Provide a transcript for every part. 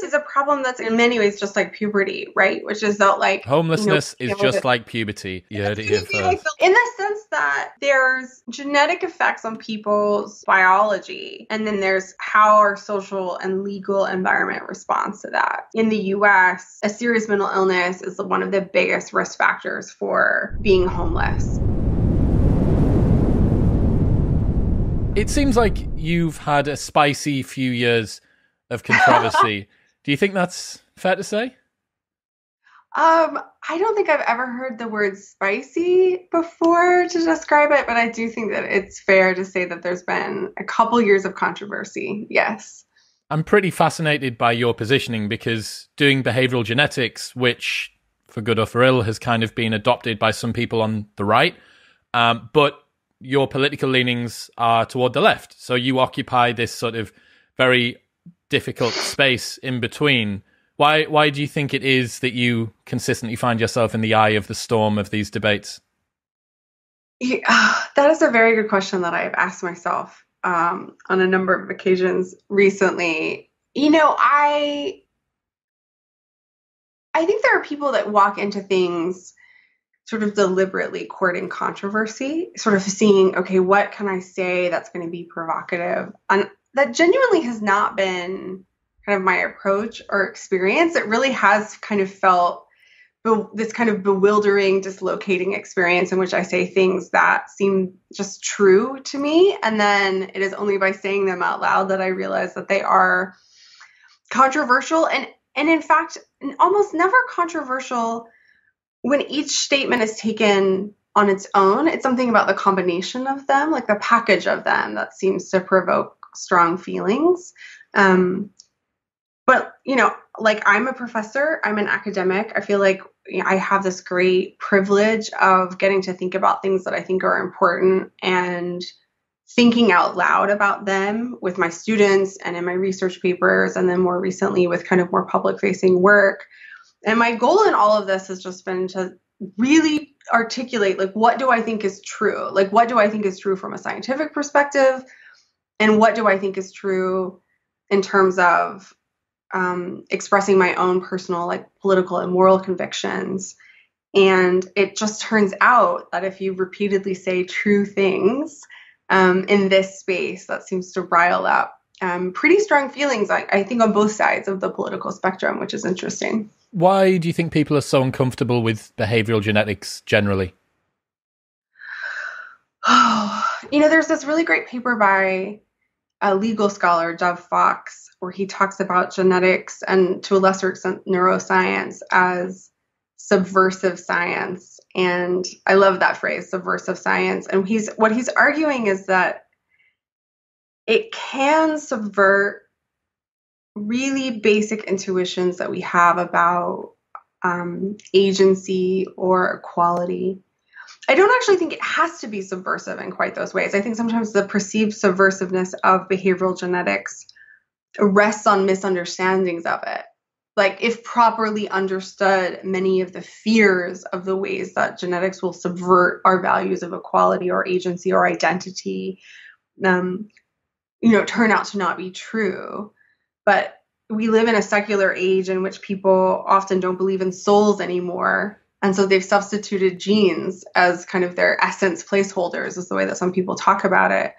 homelessness is a problem that's in many ways just like puberty, right? Which is that like homelessness you know, is just like puberty. You heard it here first. In the sense that there's genetic effects on people's biology, and then there's how our social and legal environment responds to that. In the US, a serious mental illness is one of the biggest risk factors for being homeless. It seems like you've had a spicy few years of controversy. Do you think that's fair to say? Um, I don't think I've ever heard the word spicy before to describe it, but I do think that it's fair to say that there's been a couple years of controversy. Yes. I'm pretty fascinated by your positioning because doing behavioral genetics, which for good or for ill has kind of been adopted by some people on the right, um, but your political leanings are toward the left. So you occupy this sort of very difficult space in between. Why why do you think it is that you consistently find yourself in the eye of the storm of these debates? Yeah, that is a very good question that I've asked myself um, on a number of occasions recently. You know, I I think there are people that walk into things sort of deliberately courting controversy, sort of seeing, okay, what can I say that's going to be provocative? And that genuinely has not been kind of my approach or experience. It really has kind of felt be- this kind of bewildering, dislocating experience in which I say things that seem just true to me. And then it is only by saying them out loud that I realize that they are controversial and and in fact almost never controversial when each statement is taken on its own it's something about the combination of them like the package of them that seems to provoke strong feelings. Um, but you know like i'm a professor i'm an academic. I feel like you know, i have this great privilege of getting to think about things that i think are important and thinking out loud about them with my students and in my research papers and then more recently with kind of more public facing work. And my goal in all of this has just been to really articulate like what do i think is true? Like what do i think is true from a scientific perspective and what do i think is true in terms of um, expressing my own personal like political and moral convictions? And it just turns out that if you repeatedly say true things um, in this space that seems to rile up um, pretty strong feelings I, I think on both sides of the political spectrum which is interesting. Why do you think people are so uncomfortable with behavioral genetics generally? Oh you know there's this really great paper by a legal scholar dov fox where he talks about genetics and to a lesser extent neuroscience as subversive science. And i love that phrase subversive science. And he's what he's arguing is that it can subvert really basic intuitions that we have about um, agency or equality I don't actually think it has to be subversive in quite those ways. I think sometimes the perceived subversiveness of behavioral genetics rests on misunderstandings of it. Like, if properly understood, many of the fears of the ways that genetics will subvert our values of equality or agency or identity, um, you know, turn out to not be true. But we live in a secular age in which people often don't believe in souls anymore. And so they've substituted genes as kind of their essence placeholders, is the way that some people talk about it.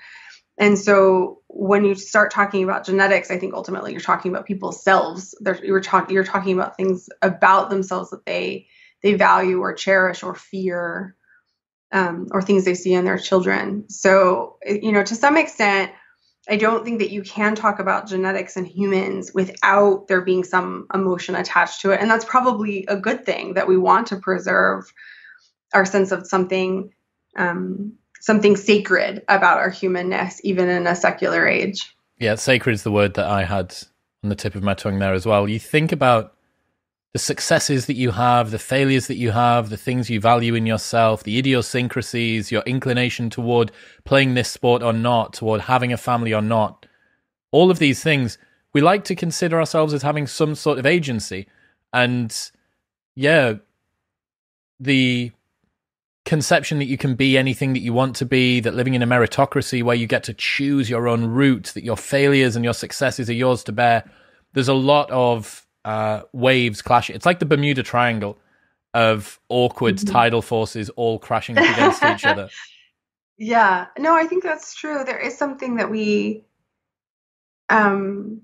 And so when you start talking about genetics, I think ultimately you're talking about people's selves. They're, you're talking you're talking about things about themselves that they they value or cherish or fear, um, or things they see in their children. So you know, to some extent, I don't think that you can talk about genetics in humans without there being some emotion attached to it, and that's probably a good thing that we want to preserve our sense of something um, something sacred about our humanness, even in a secular age. Yeah, sacred is the word that I had on the tip of my tongue there as well. You think about the successes that you have, the failures that you have, the things you value in yourself, the idiosyncrasies, your inclination toward playing this sport or not, toward having a family or not. All of these things, we like to consider ourselves as having some sort of agency. And yeah, the conception that you can be anything that you want to be, that living in a meritocracy where you get to choose your own route, that your failures and your successes are yours to bear. there's a lot of uh, waves clashing. It's like the Bermuda Triangle of awkward mm-hmm. tidal forces all crashing up against each other. Yeah, no, I think that's true. There is something that we, um,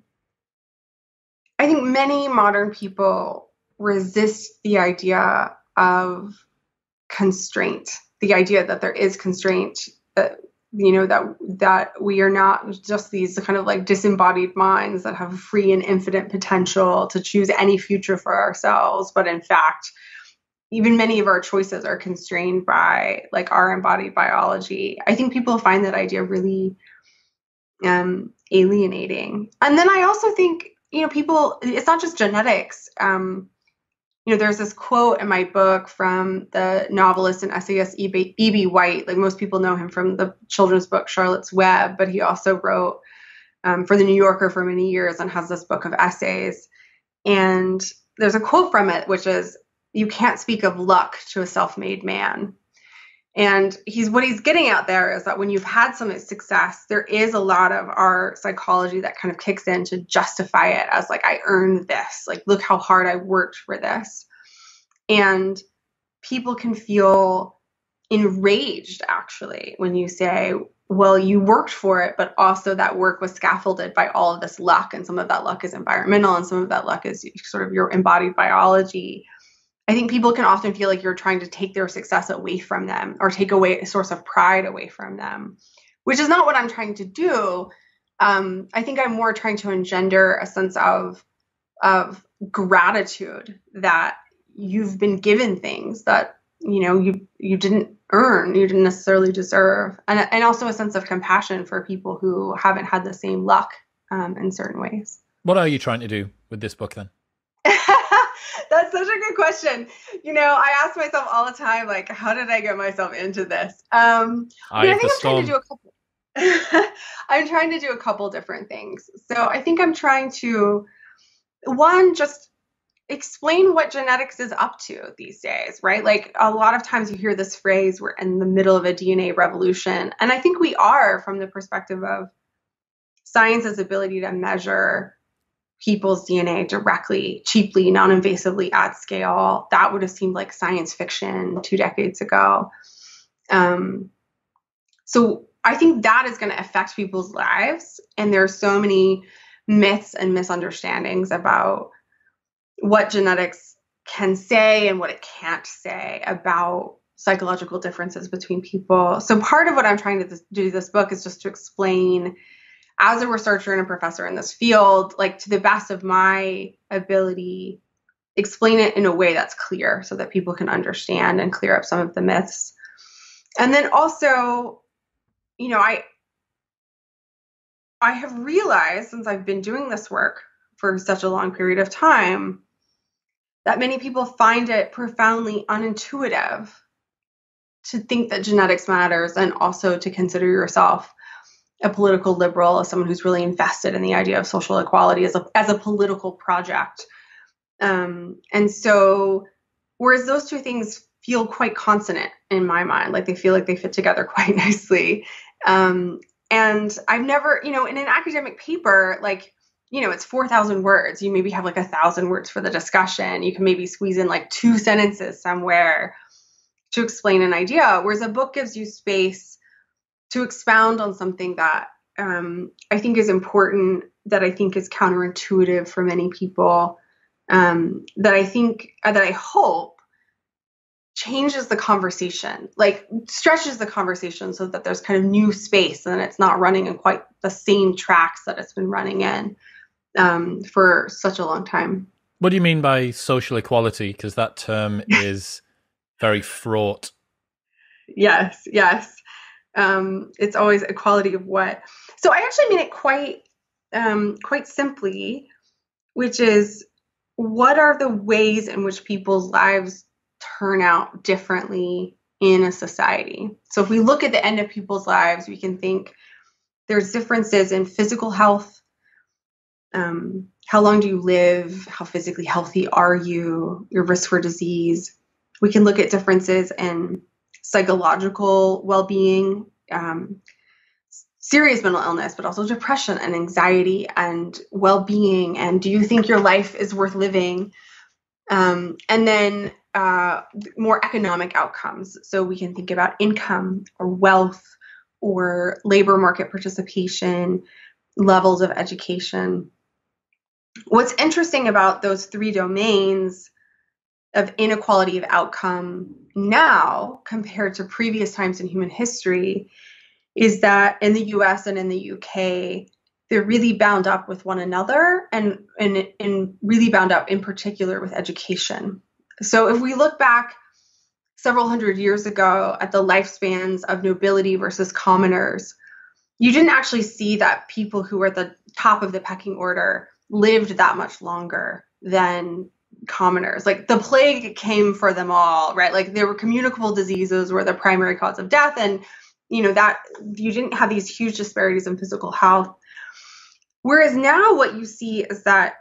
I think many modern people resist the idea of constraint, the idea that there is constraint, that you know that that we are not just these kind of like disembodied minds that have free and infinite potential to choose any future for ourselves, but in fact even many of our choices are constrained by like our embodied biology. I think people find that idea really um, alienating. And then I also think, you know, people, it's not just genetics. Um, you know, there's this quote in my book from the novelist and essayist E.B. White. Like most people know him from the children's book Charlotte's Web, but he also wrote um, for the New Yorker for many years and has this book of essays. And there's a quote from it, which is you can't speak of luck to a self-made man. And he's what he's getting out there is that when you've had some success, there is a lot of our psychology that kind of kicks in to justify it as like I earned this. Like look how hard I worked for this. And people can feel enraged actually when you say, well, you worked for it, but also that work was scaffolded by all of this luck. And some of that luck is environmental, and some of that luck is sort of your embodied biology. I think people can often feel like you're trying to take their success away from them or take away a source of pride away from them, which is not what I'm trying to do. Um, I think I'm more trying to engender a sense of of gratitude that you've been given things that you know you you didn't earn, you didn't necessarily deserve, and and also a sense of compassion for people who haven't had the same luck um, in certain ways. What are you trying to do with this book then? That's such a good question. You know, I ask myself all the time, like, how did I get myself into this? Um, I, I think I'm trying to do a couple. I'm trying to do a couple different things. So I think I'm trying to, one, just explain what genetics is up to these days, right? Like a lot of times you hear this phrase, we're in the middle of a DNA revolution. And I think we are from the perspective of science's ability to measure people's DNA directly, cheaply, non invasively at scale. That would have seemed like science fiction two decades ago. Um, so I think that is going to affect people's lives. And there's so many myths and misunderstandings about what genetics can say and what it can't say about psychological differences between people. So part of what I'm trying to do this book is just to explain as a researcher and a professor in this field, like to the best of my ability, explain it in a way that's clear so that people can understand and clear up some of the myths. And then also, you know, I I have realized since I've been doing this work for such a long period of time that many people find it profoundly unintuitive to think that genetics matters and also to consider yourself a political liberal, as someone who's really invested in the idea of social equality as a as a political project. Um, and so, whereas those two things feel quite consonant in my mind, like they feel like they fit together quite nicely. Um, and I've never, you know, in an academic paper, like you know, it's 4,000 words. You maybe have like a thousand words for the discussion. You can maybe squeeze in like two sentences somewhere to explain an idea, whereas a book gives you space to expound on something that um, I think is important, that I think is counterintuitive for many people, um, that I think, uh, that I hope changes the conversation, like stretches the conversation so that there's kind of new space and it's not running in quite the same tracks that it's been running in um, for such a long time. What do you mean by social equality? Because that term is very fraught. Yes, yes um, it's always equality of what. So I actually mean it quite um, quite simply, which is what are the ways in which people's lives turn out differently in a society. So if we look at the end of people's lives, we can think there's differences in physical health. Um, how long do you live? How physically healthy are you? Your risk for disease. We can look at differences in psychological well-being um, serious mental illness, but also depression and anxiety and well being. And do you think your life is worth living? Um, and then uh, more economic outcomes. So we can think about income or wealth or labor market participation, levels of education. What's interesting about those three domains of inequality of outcome now compared to previous times in human history is that in the US and in the UK, they're really bound up with one another and, and, and really bound up in particular with education. So if we look back several hundred years ago at the lifespans of nobility versus commoners, you didn't actually see that people who were at the top of the pecking order lived that much longer than commoners. Like the plague came for them all, right? Like there were communicable diseases were the primary cause of death and you know that you didn't have these huge disparities in physical health. Whereas now what you see is that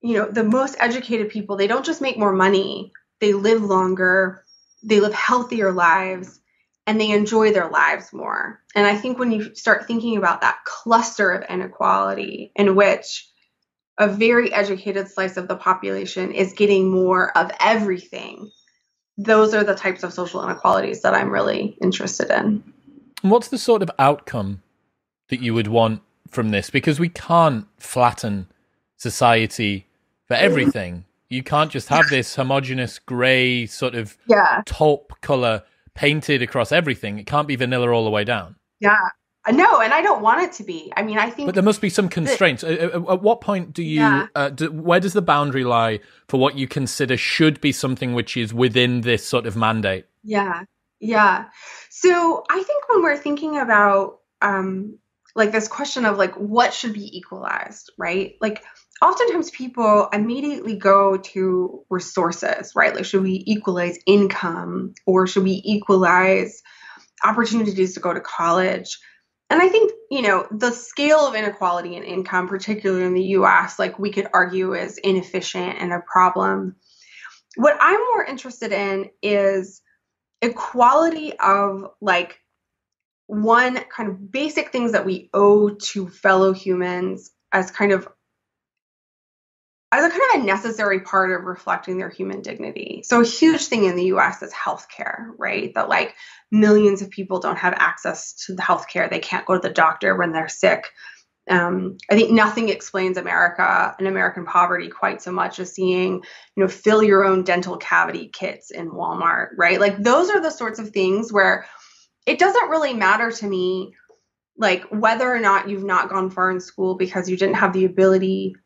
you know the most educated people they don't just make more money, they live longer, they live healthier lives and they enjoy their lives more. And I think when you start thinking about that cluster of inequality in which a very educated slice of the population is getting more of everything, those are the types of social inequalities that I'm really interested in. What's the sort of outcome that you would want from this? Because we can't flatten society for everything. You can't just have this homogenous grey sort of yeah. taupe color painted across everything. It can't be vanilla all the way down. Yeah. Uh, no, and I don't want it to be. I mean, I think. But there must be some constraints. at, at, what point do you? Yeah. Uh, do, where does the boundary lie for what you consider should be something which is within this sort of mandate? Yeah, yeah. So I think when we're thinking about um, like this question of like what should be equalized, right? Like oftentimes people immediately go to resources, right? Like, should we equalize income or should we equalize opportunities to go to college? And I think, you know, the scale of inequality in income, particularly in the US, like we could argue is inefficient and a problem. What I'm more interested in is equality of like one kind of basic things that we owe to fellow humans as kind of as a kind of a necessary part of reflecting their human dignity. So, a huge thing in the US is healthcare, right? That like millions of people don't have access to the healthcare. They can't go to the doctor when they're sick. Um, I think nothing explains America and American poverty quite so much as seeing, you know, fill your own dental cavity kits in Walmart, right? Like those are the sorts of things where it doesn't really matter to me, like whether or not you've not gone far in school because you didn't have the ability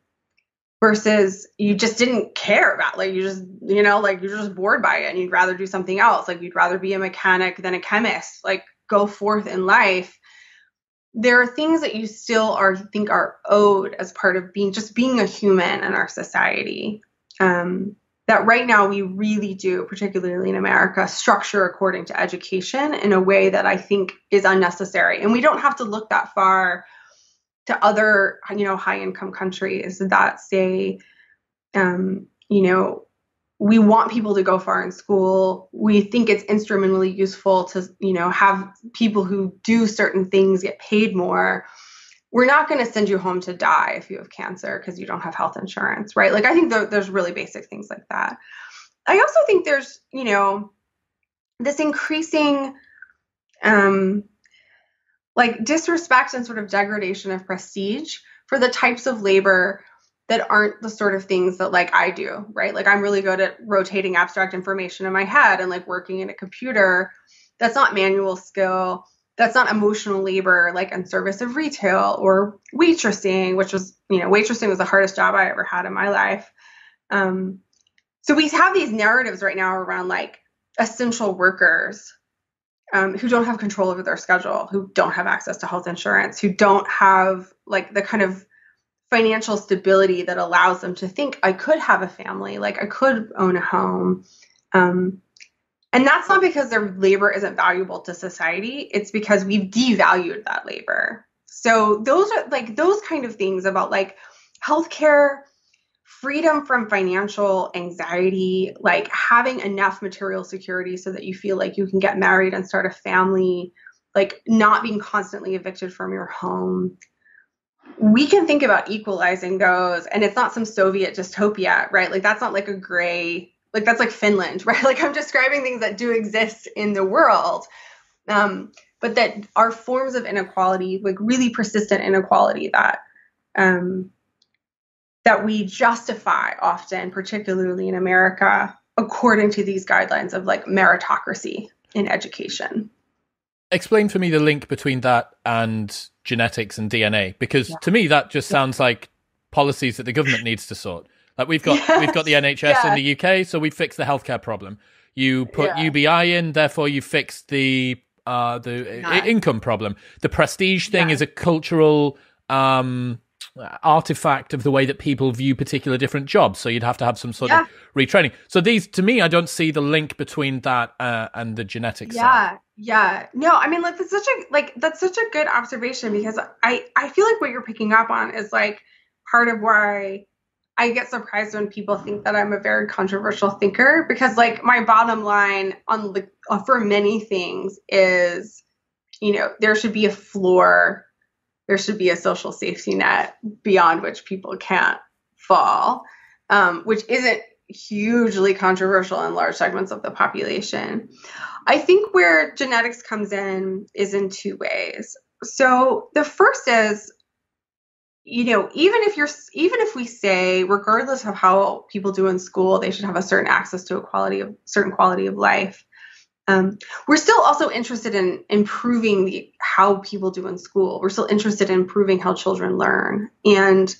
versus you just didn't care about like you just you know like you're just bored by it and you'd rather do something else. Like you'd rather be a mechanic than a chemist. Like go forth in life. There are things that you still are think are owed as part of being just being a human in our society. Um, that right now we really do particularly in america structure according to education in a way that i think is unnecessary. And we don't have to look that far to other you know high income countries that say um, you know we want people to go far in school. We think it's instrumentally useful to you know have people who do certain things get paid more. We're not going to send you home to die if you have cancer because you don't have health insurance right? Like i think th- there's really basic things like that. I also think there's you know this increasing um, like disrespect and sort of degradation of prestige for the types of labor that aren't the sort of things that like I do, right? Like I'm really good at rotating abstract information in my head and like working in a computer. That's not manual skill. That's not emotional labor like in service of retail or waitressing, which was, you know, waitressing was the hardest job I ever had in my life. Um, so we have these narratives right now around like essential workers um, who don't have control over their schedule, who don't have access to health insurance, who don't have like the kind of financial stability that allows them to think I could have a family, like I could own a home. Um, and that's not because their labor isn't valuable to society, it's because we've devalued that labor. So those are like those kind of things about like healthcare freedom from financial anxiety, like having enough material security so that you feel like you can get married and start a family, like not being constantly evicted from your home. We can think about equalizing those, and it's not some Soviet dystopia, right? Like that's not like a gray, like that's like Finland, right? Like I'm describing things that do exist in the world. Um, but that are forms of inequality, like really persistent inequality that um, that we justify often, particularly in America, according to these guidelines of like meritocracy in education. Explain for me the link between that and genetics and DNA, because yeah. to me that just sounds yeah. like policies that the government needs to sort. Like we've got yes. we've got the NHS yeah. in the UK, so we fixed the healthcare problem. You put UBI in, therefore you fixed the uh, the income problem. The prestige thing is a cultural um, artifact of the way that people view particular different jobs. So you'd have to have some sort yeah. of retraining. So these, to me, I don't see the link between that uh, and the genetics. Yeah, side. yeah. No, I mean, like that's such a like that's such a good observation because I I feel like what you're picking up on is like part of why I get surprised when people think that I'm a very controversial thinker because like my bottom line on the uh, for many things is you know there should be a floor there should be a social safety net beyond which people can't fall um, which isn't hugely controversial in large segments of the population. I think where genetics comes in is in two ways. So the first is you know even if you're even if we say regardless of how people do in school they should have a certain access to a quality of certain quality of life um, we're still also interested in improving the, how people do in school. We're still interested in improving how children learn. And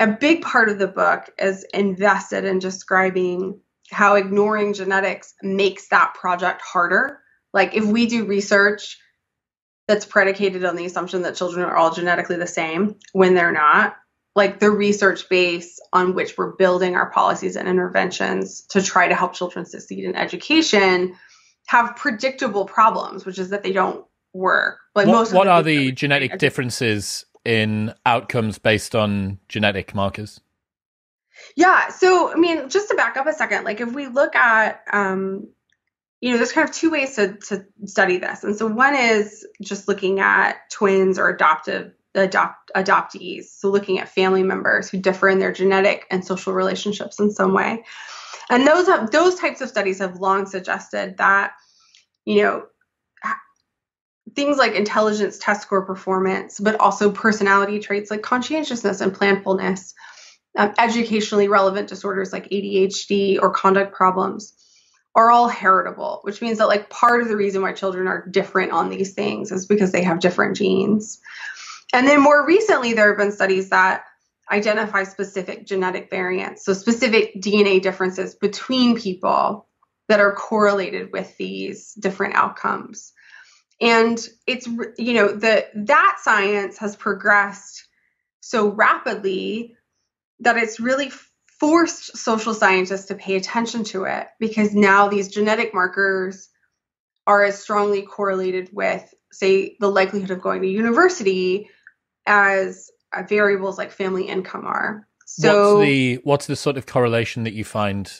a big part of the book is invested in describing how ignoring genetics makes that project harder. Like if we do research that's predicated on the assumption that children are all genetically the same when they're not like the research base on which we're building our policies and interventions to try to help children succeed in education have predictable problems which is that they don't work like what, most what are the genetic differences in outcomes based on genetic markers yeah so i mean just to back up a second like if we look at um, you know, there's kind of two ways to, to study this. And so one is just looking at twins or adoptive adopt adoptees. So looking at family members who differ in their genetic and social relationships in some way. And those have, those types of studies have long suggested that, you know, things like intelligence test score performance, but also personality traits like conscientiousness and planfulness, um, educationally relevant disorders like ADHD or conduct problems are all heritable, which means that like part of the reason why children are different on these things is because they have different genes. And then more recently, there have been studies that identify specific genetic variants, so specific DNA differences between people that are correlated with these different outcomes. And it's you know the that science has progressed so rapidly that it's really forced social scientists to pay attention to it because now these genetic markers are as strongly correlated with, say, the likelihood of going to university as Uh, variables like family income are. So, what's the what's the sort of correlation that you find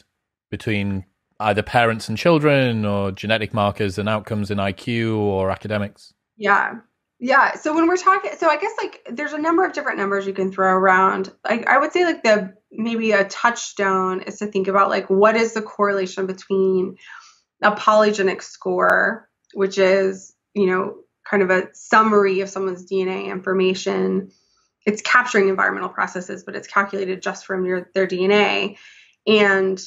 between either parents and children, or genetic markers and outcomes in IQ or academics? Yeah, yeah. So when we're talking, so I guess like there's a number of different numbers you can throw around. I, I would say like the maybe a touchstone is to think about like what is the correlation between a polygenic score, which is, you know, kind of a summary of someone's DNA information. It's capturing environmental processes, but it's calculated just from your, their DNA and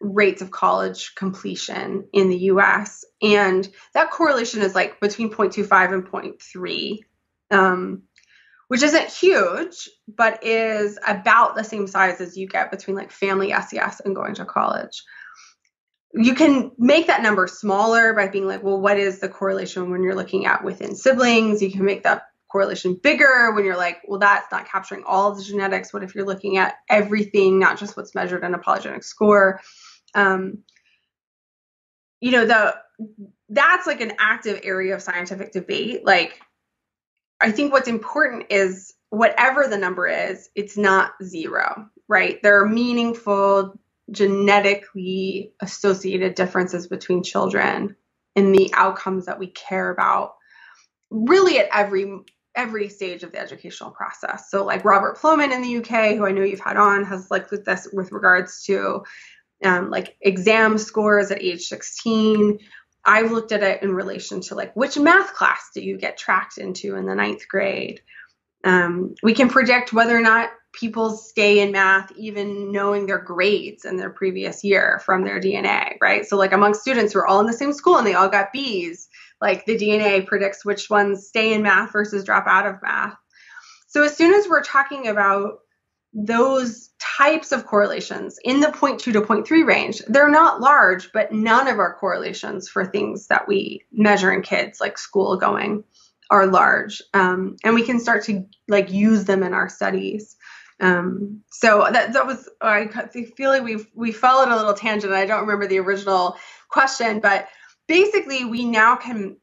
rates of college completion in the US. And that correlation is like between 0.25 and 0.3, um, which isn't huge, but is about the same size as you get between like family SES and going to college. You can make that number smaller by being like, well, what is the correlation when you're looking at within siblings? You can make that correlation bigger when you're like, well, that's not capturing all of the genetics. What if you're looking at everything, not just what's measured in a polygenic score? um, you know the that's like an active area of scientific debate like i think what's important is whatever the number is it's not zero right there are meaningful genetically associated differences between children in the outcomes that we care about really at every every stage of the educational process. So like Robert Plomin in the UK, who I know you've had on, has like with this with regards to um, like exam scores at age 16. I've looked at it in relation to like which math class do you get tracked into in the ninth grade. Um, we can predict whether or not people stay in math even knowing their grades in their previous year from their DNA, right? So like among students who are all in the same school and they all got B's, like the DNA predicts which ones stay in math versus drop out of math. So as soon as we're talking about those types of correlations in the 0.2 to 0.3 range, they're not large, but none of our correlations for things that we measure in kids, like school going, are large. Um, and we can start to like use them in our studies. Um, so that that was I feel like we we followed a little tangent. I don't remember the original question, but basically we now can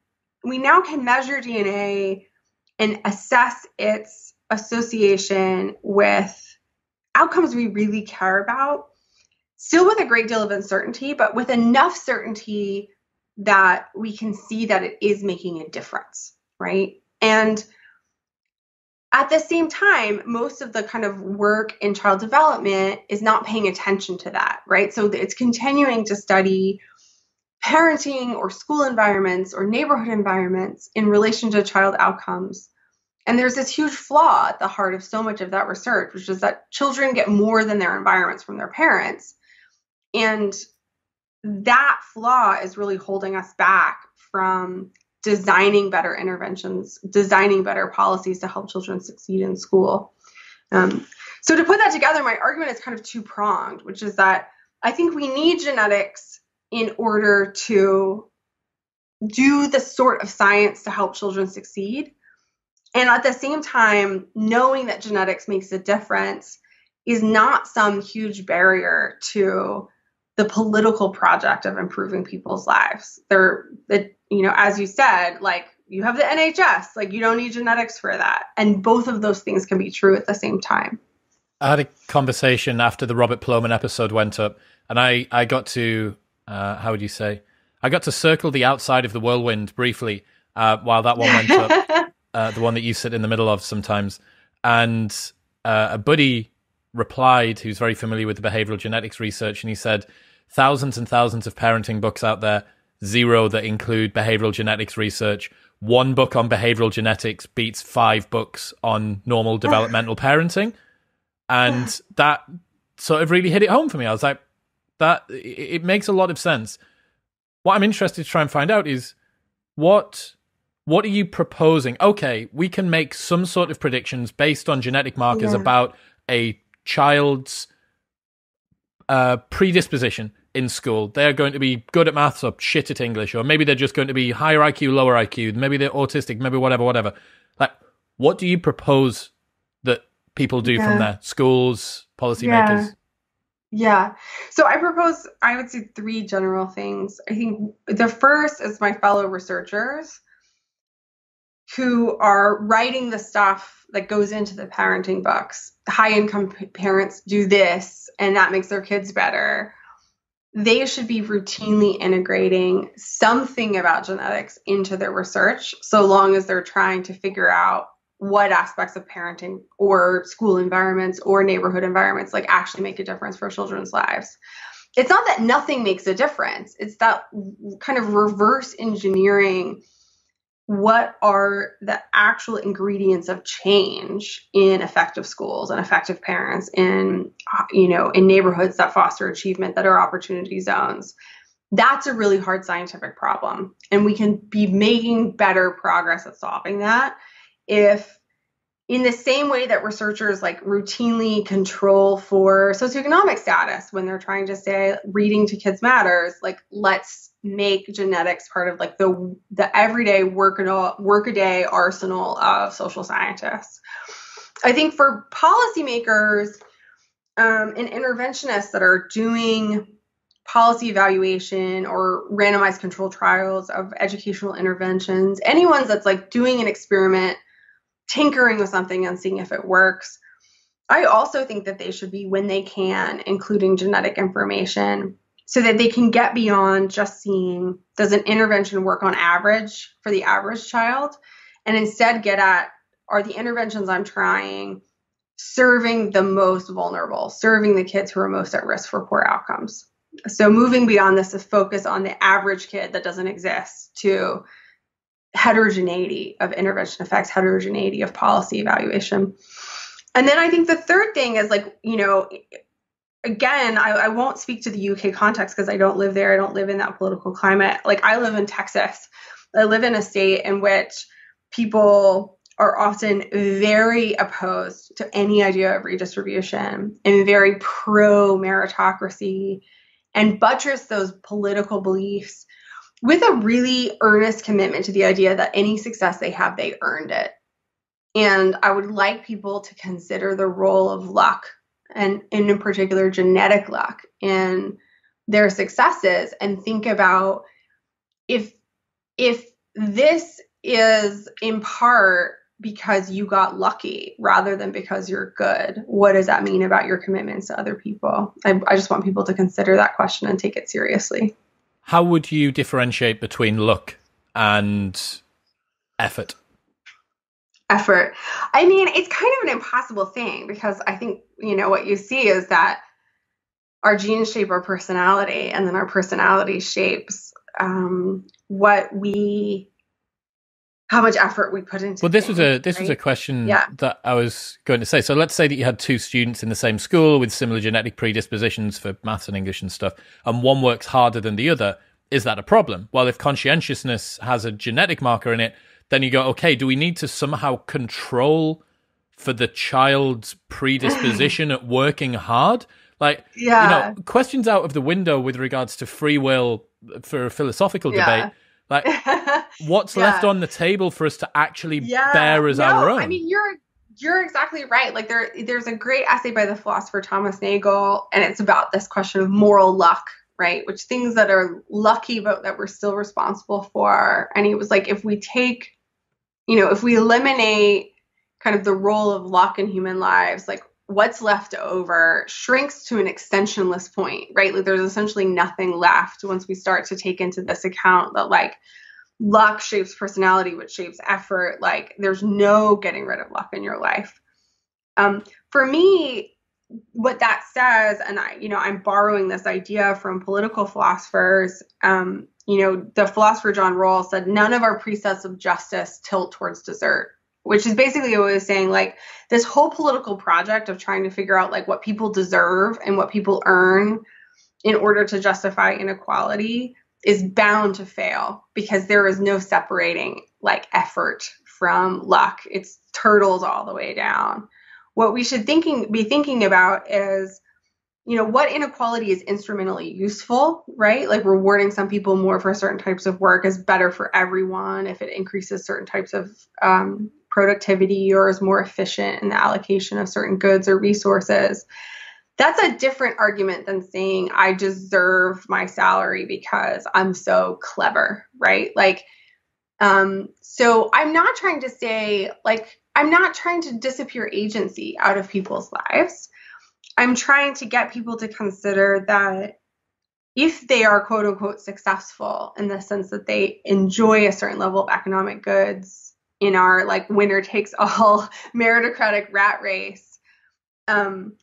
we now can measure DNA and assess its association with outcomes we really care about, still with a great deal of uncertainty, but with enough certainty that we can see that it is making a difference, right? And at the same time, most of the kind of work in child development is not paying attention to that, right? So it's continuing to study parenting or school environments or neighborhood environments in relation to child outcomes and there's this huge flaw at the heart of so much of that research, which is that children get more than their environments from their parents. And that flaw is really holding us back from designing better interventions, designing better policies to help children succeed in school. Um, so, to put that together, my argument is kind of two pronged, which is that I think we need genetics in order to do the sort of science to help children succeed. And at the same time, knowing that genetics makes a difference is not some huge barrier to the political project of improving people's lives. There, that you know, as you said, like you have the NHS, like you don't need genetics for that, and both of those things can be true at the same time. I had a conversation after the Robert Plomin episode went up, and I I got to uh, how would you say? I got to circle the outside of the whirlwind briefly uh, while that one went up. uh, the one that you sit in the middle of sometimes. And uh, a buddy replied, who's very familiar with the behavioral genetics research, and he said, thousands and thousands of parenting books out there, zero that include behavioral genetics research. One book on behavioral genetics beats five books on normal developmental parenting. And that sort of really hit it home for me. I was like, that it makes a lot of sense. What I'm interested to try and find out is what what are you proposing? Okay, we can make some sort of predictions based on genetic markers yeah. about a child's uh, predisposition in school. They're going to be good at maths or shit at English, or maybe they're just going to be higher IQ, lower IQ. Maybe they're autistic, maybe whatever, whatever. Like, what do you propose that people do yeah. from there? Schools, policymakers? Yeah. Yeah. So I propose, I would say three general things. I think the first is my fellow researchers who are writing the stuff that goes into the parenting books. High income parents do this, and that makes their kids better. They should be routinely integrating something about genetics into their research, so long as they're trying to figure out what aspects of parenting or school environments or neighborhood environments like actually make a difference for children's lives. It's not that nothing makes a difference, it's that kind of reverse engineering what are the actual ingredients of change in effective schools and effective parents in you know in neighborhoods that foster achievement that are opportunity zones. That's a really hard scientific problem and we can be making better progress at solving that if in the same way that researchers like routinely control for socioeconomic status when they're trying to say reading to kids matters like let's make genetics part of like the the everyday work a work a day arsenal of social scientists. I think for policymakers um, and interventionists that are doing policy evaluation or randomized control trials of educational interventions anyone that's like doing an experiment tinkering with something and seeing if it works. I also think that they should be, when they can, including genetic information so that they can get beyond just seeing does an intervention work on average for the average child and instead get at are the interventions I'm trying serving the most vulnerable, serving the kids who are most at risk for poor outcomes. So moving beyond this to focus on the average kid that doesn't exist to heterogeneity of intervention effects, heterogeneity of policy evaluation. And then I think the third thing is like, you know, again, I, I won't speak to the UK context because I don't live there. I don't live in that political climate. Like I live in Texas. I live in a state in which people are often very opposed to any idea of redistribution and very pro meritocracy and buttress those political beliefs with a really earnest commitment to the idea that any success they have, they earned it. And I would like people to consider the role of luck and, in particular, genetic luck in their successes and think about if if this is in part because you got lucky rather than because you're good. What does that mean about your commitments to other people? I, I, just want people to consider that question and take it seriously. How would you differentiate between luck and effort? Effort. I mean, it's kind of an impossible thing because I think, you know, what you see is that our genes shape our personality and then our personality shapes um, what we how much effort we put into. Well, this things, was a this right? was a question yeah. that I was going to say. So let's say that you had two students in the same school with similar genetic predispositions for maths and English and stuff, and one works harder than the other. Is that a problem? Well, if conscientiousness has a genetic marker in it, then you go, okay, do we need to somehow control for the child's predisposition at working hard? Like, yeah. you know, questions out of the window with regards to free will for a philosophical yeah. debate like, what's yeah. left on the table for us to actually yeah. bear as no, our own? I mean, you're you're exactly right. Like there there's a great essay by the philosopher Thomas Nagel, and it's about this question of moral luck, right? Which things that are lucky but that we're still responsible for. And he was like, if we take, you know, if we eliminate kind of the role of luck in human lives, like what's left over shrinks to an extensionless point, right? Like there's essentially nothing left once we start to take into this account that like luck shapes personality, which shapes effort. Like there's no getting rid of luck in your life. Um, for me, what that says, and I, you know, I'm borrowing this idea from political philosophers. Um, you know, the philosopher John Rawls said, none of our precepts of justice tilt towards desert which is basically what I was saying. Like this whole political project of trying to figure out like what people deserve and what people earn in order to justify inequality is bound to fail because there is no separating like effort from luck. It's turtles all the way down. What we should thinking be thinking about is you know what inequality is instrumentally useful right like rewarding some people more for certain types of work is better for everyone if it increases certain types of um, productivity or is more efficient in the allocation of certain goods or resources. That's a different argument than saying I deserve my salary because I'm so clever, right? Like, um, so I'm not trying to say, like, I'm not trying to disappear agency out of people's lives. I'm trying to get people to consider that if they are quote unquote successful in the sense that they enjoy a certain level of economic goods in our like winner takes all meritocratic rat race um,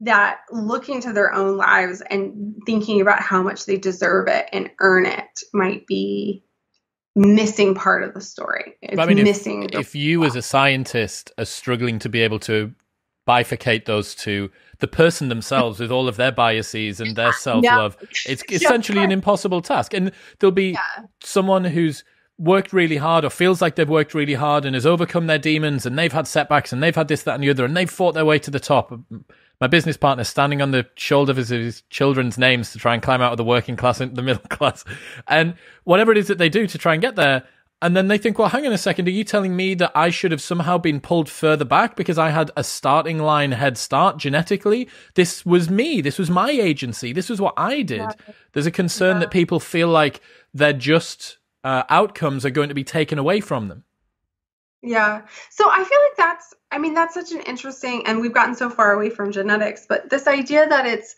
that looking to their own lives and thinking about how much they deserve it and earn it might be missing part of the story. It's I mean, missing. If, if you, as a scientist, are struggling to be able to bifurcate those two, the person themselves with all of their biases and their self love, it's essentially an impossible task. And there'll be yeah. someone who's worked really hard or feels like they've worked really hard and has overcome their demons and they've had setbacks and they've had this, that, and the other and they've fought their way to the top. My business partner standing on the shoulders of his children's names to try and climb out of the working class into the middle class. And whatever it is that they do to try and get there. And then they think, well, hang on a second. Are you telling me that I should have somehow been pulled further back because I had a starting line head start genetically? This was me. This was my agency. This was what I did. Yeah. There's a concern yeah. that people feel like they're just uh, outcomes are going to be taken away from them. Yeah. So I feel like that's, I mean, that's such an interesting, and we've gotten so far away from genetics, but this idea that it's,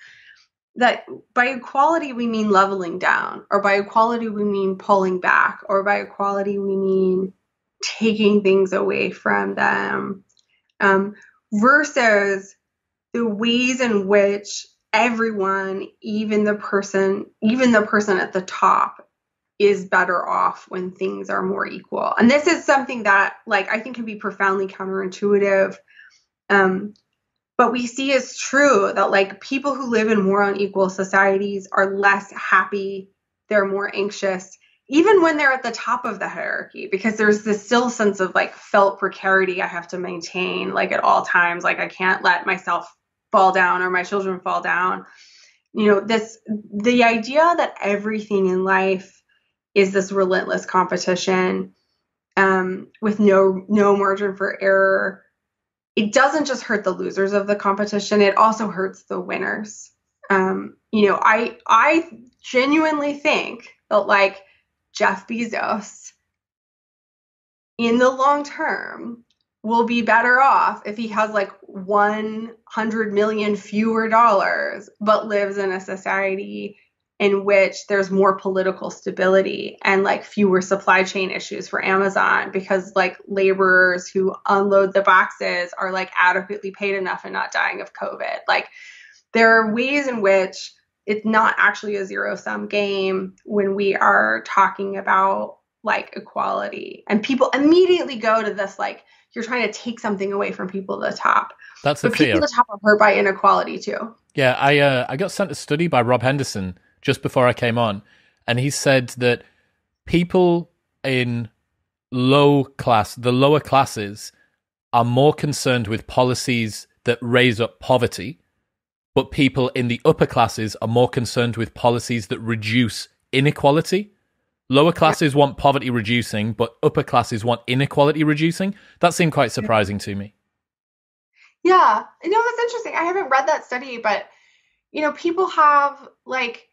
that by equality we mean leveling down, or by equality we mean pulling back, or by equality we mean taking things away from them um, versus the ways in which everyone even the person even the person at the top is better off when things are more equal. And this is something that like i think can be profoundly counterintuitive. Um, but we see as true that like people who live in more unequal societies are less happy they're more anxious even when they're at the top of the hierarchy because there's this still sense of like felt precarity i have to maintain like at all times. Like i can't let myself fall down or my children fall down. You know this the idea that everything in life is this relentless competition um, with no no margin for error. It doesn't just hurt the losers of the competition it also hurts the winners. Um, you know i i genuinely think that like jeff bezos in the long term will be better off if he has like 100 million fewer dollars but lives in a society in which there's more political stability and like fewer supply chain issues for Amazon because like laborers who unload the boxes are like adequately paid enough and not dying of COVID. Like there are ways in which it's not actually a zero sum game when we are talking about like equality and people immediately go to this like you're trying to take something away from people at the top. That's the but fear. people at the top are hurt by inequality too. Yeah, I uh, I got sent a study by Rob Henderson just before I came on, and he said that people in low class, the lower classes, are more concerned with policies that raise up poverty, but people in the upper classes are more concerned with policies that reduce inequality. Lower classes want poverty reducing, but upper classes want inequality reducing. That seemed quite surprising to me. Yeah, no, that's interesting. I haven't read that study, but you know, people have like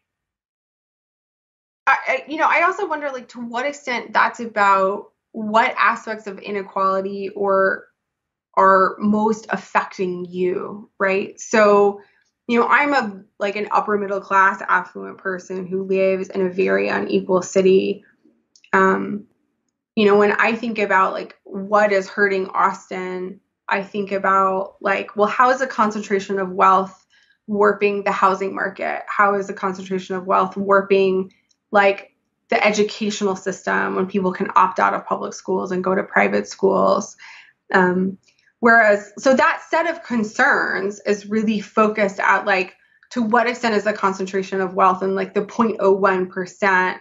I, you know, I also wonder, like, to what extent that's about what aspects of inequality or are most affecting you, right? So, you know, I'm a like an upper middle class affluent person who lives in a very unequal city. Um, you know, when I think about like what is hurting Austin, I think about like, well, how is the concentration of wealth warping the housing market? How is the concentration of wealth warping like the educational system when people can opt out of public schools and go to private schools. Um, whereas, so that set of concerns is really focused at like, to what extent is the concentration of wealth and like the 0.01%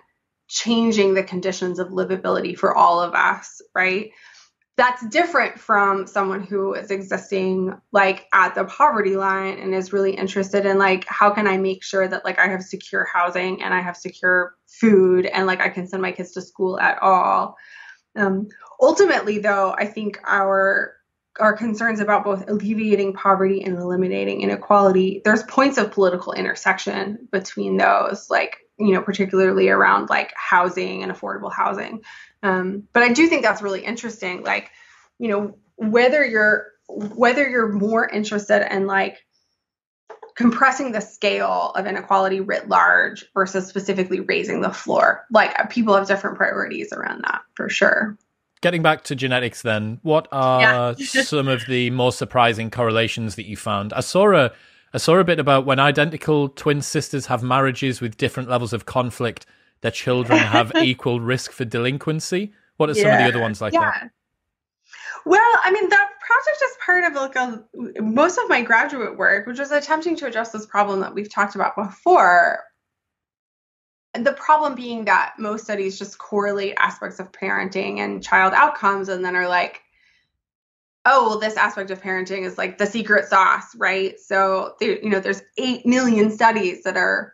changing the conditions of livability for all of us, right? That's different from someone who is existing like at the poverty line and is really interested in like how can i make sure that like i have secure housing and i have secure food and like i can send my kids to school at all. Um, ultimately though i think our our concerns about both alleviating poverty and eliminating inequality there's points of political intersection between those like you know particularly around like housing and affordable housing um, but I do think that's really interesting. Like, you know, whether you're whether you're more interested in like compressing the scale of inequality writ large versus specifically raising the floor. Like people have different priorities around that for sure. Getting back to genetics, then, what are yeah. some of the more surprising correlations that you found? I saw a I saw a bit about when identical twin sisters have marriages with different levels of conflict their children have equal risk for delinquency? What are yeah. some of the other ones like yeah. that? Well, I mean, that project is part of like a, most of my graduate work, which was attempting to address this problem that we've talked about before. And the problem being that most studies just correlate aspects of parenting and child outcomes and then are like, oh, well, this aspect of parenting is like the secret sauce, right? So, there, you know, there's 8 million studies that are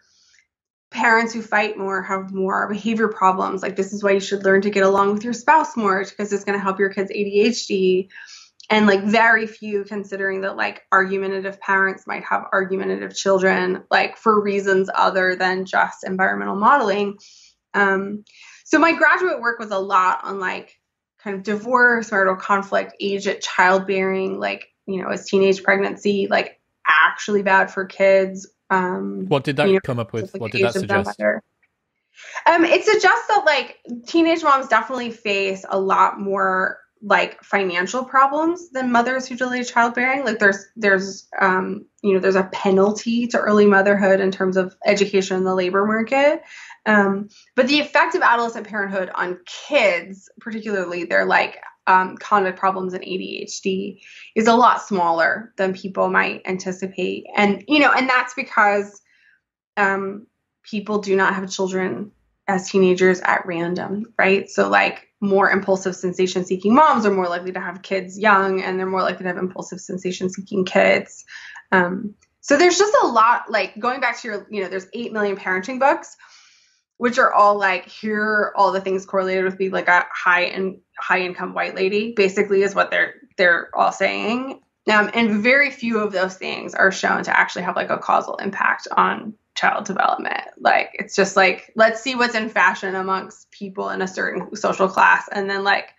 parents who fight more have more behavior problems. Like this is why you should learn to get along with your spouse more because it's going to help your kids ADHD. And like very few considering that like argumentative parents might have argumentative children, like for reasons other than just environmental modeling. Um, so my graduate work was a lot on like kind of divorce, marital conflict, age at childbearing, like, you know, is teenage pregnancy like actually bad for kids? Um, what did that you know, come up with? What did that suggest? Um, it suggests that like teenage moms definitely face a lot more like financial problems than mothers who delay childbearing. Like there's there's um you know there's a penalty to early motherhood in terms of education in the labor market. Um, but the effect of adolescent parenthood on kids, particularly their like um, conduct problems and ADHD, is a lot smaller than people might anticipate. And you know, and that's because um, people do not have children as teenagers at random, right? So like more impulsive sensation seeking moms are more likely to have kids young and they're more likely to have impulsive sensation seeking kids. Um, so there's just a lot like going back to your, you know, there's 8 million parenting books, which are all like, here are all the things correlated with being like a high and high income white lady, basically is what they're, they're all saying. Um, and very few of those things are shown to actually have like a causal impact on child development. Like it's just like let's see what's in fashion amongst people in a certain social class and then like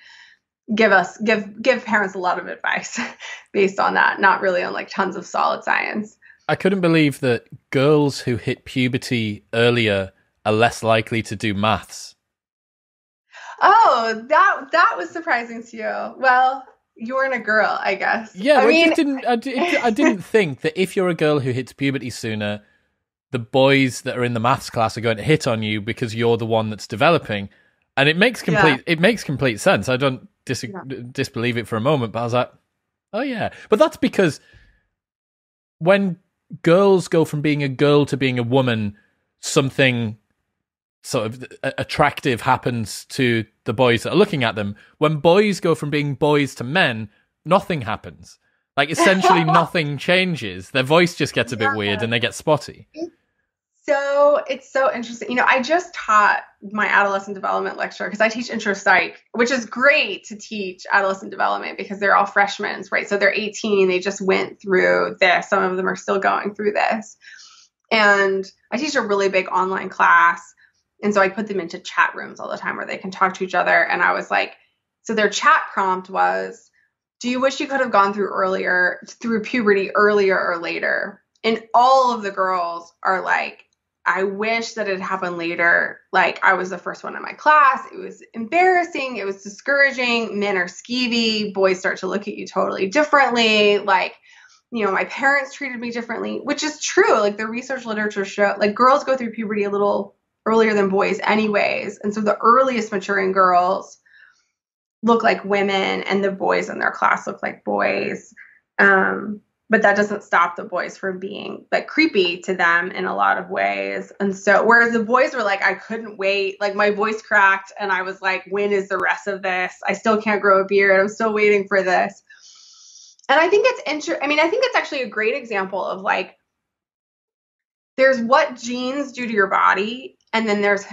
give us give give parents a lot of advice based on that, not really on like tons of solid science. I couldn't believe that girls who hit puberty earlier are less likely to do maths. Oh, that that was surprising to you. Well, you weren't a girl, I guess. Yeah, I, mean... didn't. I, I didn't think that if you're a girl who hits puberty sooner, the boys that are in the maths class are going to hit on you because you're the one that's developing. And it makes complete yeah. it makes complete sense. I don't dis- yeah. disbelieve it for a moment, but I was like, oh yeah. But that's because when girls go from being a girl to being a woman, something sort of uh, attractive happens to the boys that are looking at them. When boys go from being boys to men, nothing happens. Like essentially nothing changes. Their voice just gets a bit yeah. weird and they get spotty so it's so interesting. You know, I just taught my adolescent development lecture because I teach intro psych, which is great to teach adolescent development because they're all freshmen, right? So they're 18, they just went through this. Some of them are still going through this. And I teach a really big online class. And so I put them into chat rooms all the time where they can talk to each other. And I was like, so their chat prompt was, do you wish you could have gone through earlier, through puberty earlier or later? And all of the girls are like, I wish that it happened later. Like I was the first one in my class. It was embarrassing. It was discouraging. Men are skeevy. Boys start to look at you totally differently. Like, you know, my parents treated me differently, which is true. Like the research literature show, like girls go through puberty a little earlier than boys, anyways. And so the earliest maturing girls look like women, and the boys in their class look like boys. Um, but that doesn't stop the boys from being like creepy to them in a lot of ways. And so, whereas the boys were like, I couldn't wait, like my voice cracked, and I was like, when is the rest of this? I still can't grow a beard. I'm still waiting for this. And I think it's interesting. I mean, I think it's actually a great example of like, there's what genes do to your body, and then there's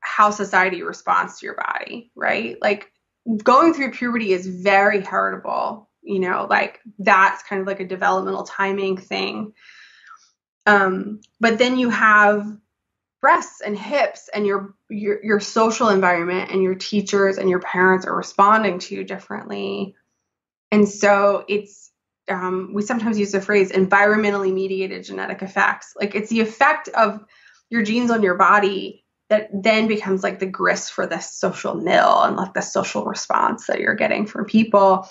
how society responds to your body, right? Like, going through puberty is very heritable you know like that's kind of like a developmental timing thing. Um, but then you have breasts and hips and your, your your social environment and your teachers and your parents are responding to you differently. And so it's um, we sometimes use the phrase environmentally mediated genetic effects. Like it's the effect of your genes on your body that then becomes like the grist for the social mill and like the social response that you're getting from people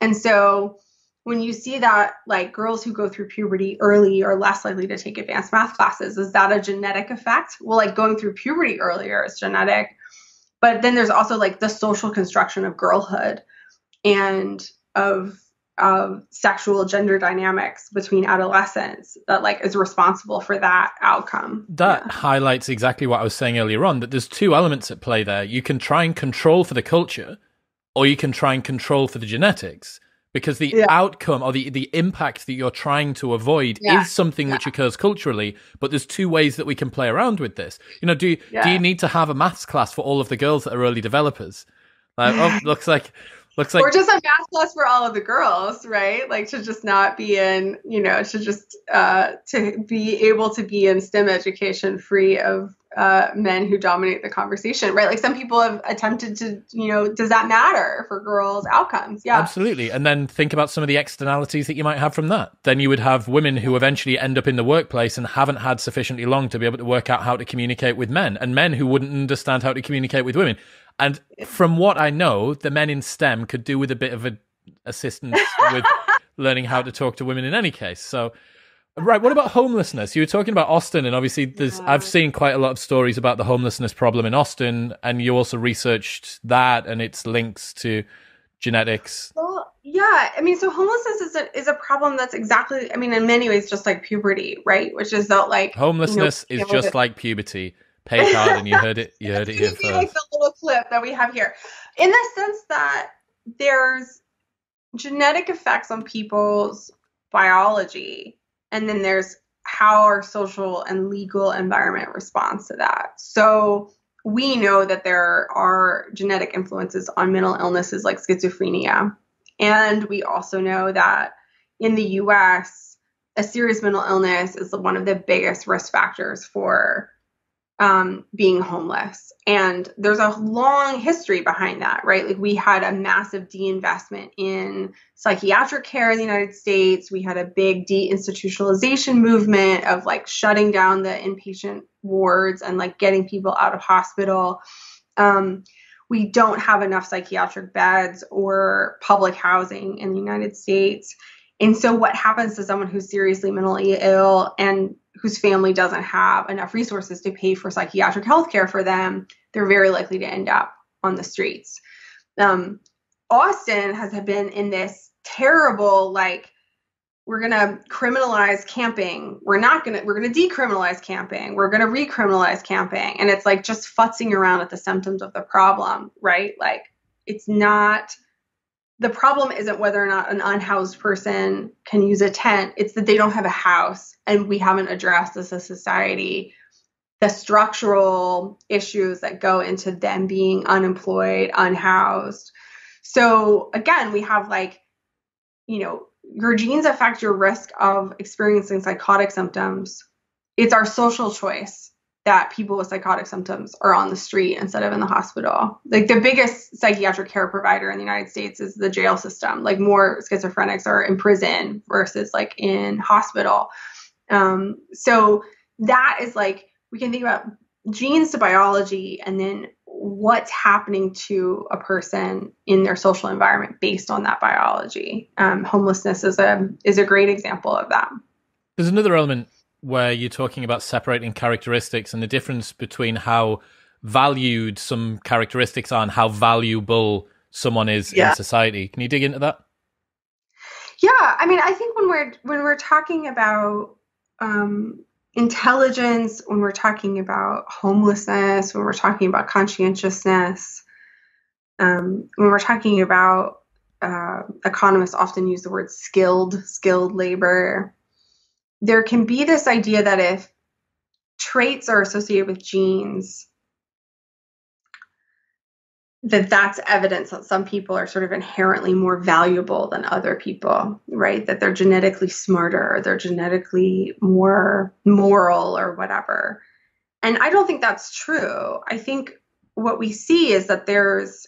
and so when you see that like girls who go through puberty early are less likely to take advanced math classes, is that a genetic effect? Well, like going through puberty earlier is genetic. But then there's also like the social construction of girlhood and of of sexual gender dynamics between adolescents that like is responsible for that outcome. That yeah. highlights exactly what I was saying earlier on that there's two elements at play there. You can try and control for the culture or you can try and control for the genetics because the yeah. outcome or the, the impact that you're trying to avoid yeah. is something yeah. which occurs culturally but there's two ways that we can play around with this you know do you, do you need to have a maths class for all of the girls that are early developers like oh looks like looks like or just a math class for all of the girls right like to just not be in you know to just uh to be able to be in stem education free of uh, men who dominate the conversation, right? Like some people have attempted to, you know, does that matter for girls' outcomes? Yeah. Absolutely. And then think about some of the externalities that you might have from that. Then you would have women who eventually end up in the workplace and haven't had sufficiently long to be able to work out how to communicate with men, and men who wouldn't understand how to communicate with women. And from what I know, the men in STEM could do with a bit of a assistance with learning how to talk to women in any case. So Right. What about homelessness? You were talking about Austin, and obviously, there's yeah. I've seen quite a lot of stories about the homelessness problem in Austin, and you also researched that and its links to genetics. Well, yeah. I mean, so homelessness is a is a problem that's exactly. I mean, in many ways, just like puberty, right? Which is that like homelessness you know, is just like puberty. Pay card, and you heard it. You heard it here first. Like the little clip that we have here, in the sense that there's genetic effects on people's biology and then there's how our social and legal environment responds to that. So we know that there are genetic influences on mental illnesses like schizophrenia. And we also know that in the US, a serious mental illness is one of the biggest risk factors for um, being homeless. And there's a long history behind that, right? Like we had a massive deinvestment in psychiatric care in the United States. We had a big deinstitutionalization movement of like shutting down the inpatient wards and like getting people out of hospital. Um, we don't have enough psychiatric beds or public housing in the United States. And so, what happens to someone who's seriously mentally ill and whose family doesn't have enough resources to pay for psychiatric health care for them, they're very likely to end up on the streets. Um, Austin has been in this terrible, like, we're going to criminalize camping. We're not going to, we're going to decriminalize camping. We're going to recriminalize camping. And it's like just futzing around at the symptoms of the problem, right? Like, it's not the problem isn't whether or not an unhoused person can use a tent, it's that they don't have a house. And we haven't addressed as a society the structural issues that go into them being unemployed, unhoused. So again, we have like, you know, your genes affect your risk of experiencing psychotic symptoms. It's our social choice that people with psychotic symptoms are on the street instead of in the hospital. Like the biggest psychiatric care provider in the United States is the jail system. Like more schizophrenics are in prison versus like in hospital. Um, so that is like we can think about genes to biology and then what's happening to a person in their social environment based on that biology. Um, homelessness is a is a great example of that. There's another element where you're talking about separating characteristics and the difference between how valued some characteristics are and how valuable someone is yeah. in society. Can you dig into that? Yeah, I mean, I think when we're when we're talking about um, intelligence, when we're talking about homelessness, when we're talking about conscientiousness, um, when we're talking about uh, economists often use the word skilled, skilled labor there can be this idea that if traits are associated with genes, that that's evidence that some people are sort of inherently more valuable than other people, right? That they're genetically smarter, they're genetically more moral or whatever. And I don't think that's true. I think what we see is that there's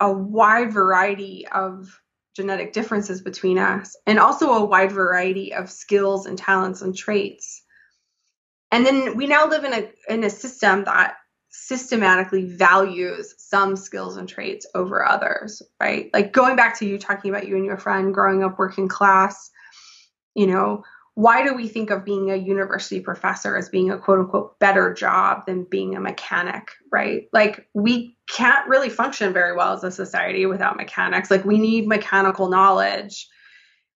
a wide variety of genetic differences between us, and also a wide variety of skills and talents and traits. And then we now live in a in a system that systematically values some skills and traits over others, right? Like going back to you talking about you and your friend growing up working class, you know, why do we think of being a university professor as being a quote unquote better job than being a mechanic, right? Like we can't really function very well as a society without mechanics. Like we need mechanical knowledge,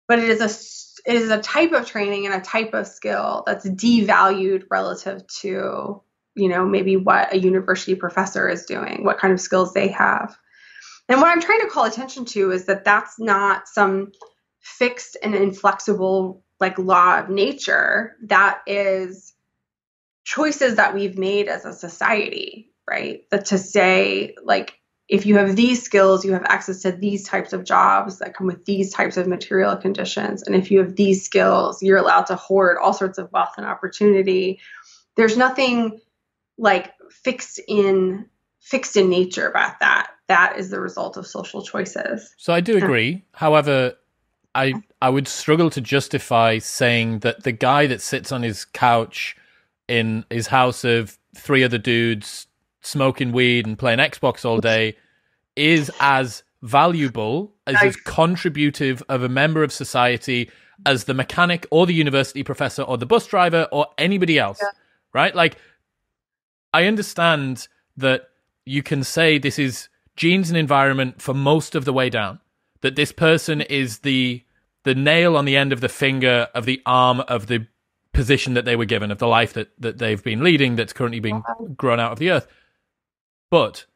but it is a it is a type of training and a type of skill that's devalued relative to, you know, maybe what a university professor is doing, what kind of skills they have. And what I'm trying to call attention to is that that's not some fixed and inflexible like law of nature that is choices that we've made as a society right that to say like if you have these skills you have access to these types of jobs that come with these types of material conditions and if you have these skills you're allowed to hoard all sorts of wealth and opportunity there's nothing like fixed in fixed in nature about that. That is the result of social choices. So I do agree. However, I I would struggle to justify saying that the guy that sits on his couch in his house of three other dudes smoking weed and playing Xbox all day is as valuable as as contributive of a member of society as the mechanic or the university professor or the bus driver or anybody else. Yeah. Right? Like I understand that you can say this is genes and environment for most of the way down. That this person is the the nail on the end of the finger of the arm of the position that they were given, of the life that, that they've been leading that's currently being grown out of the earth. But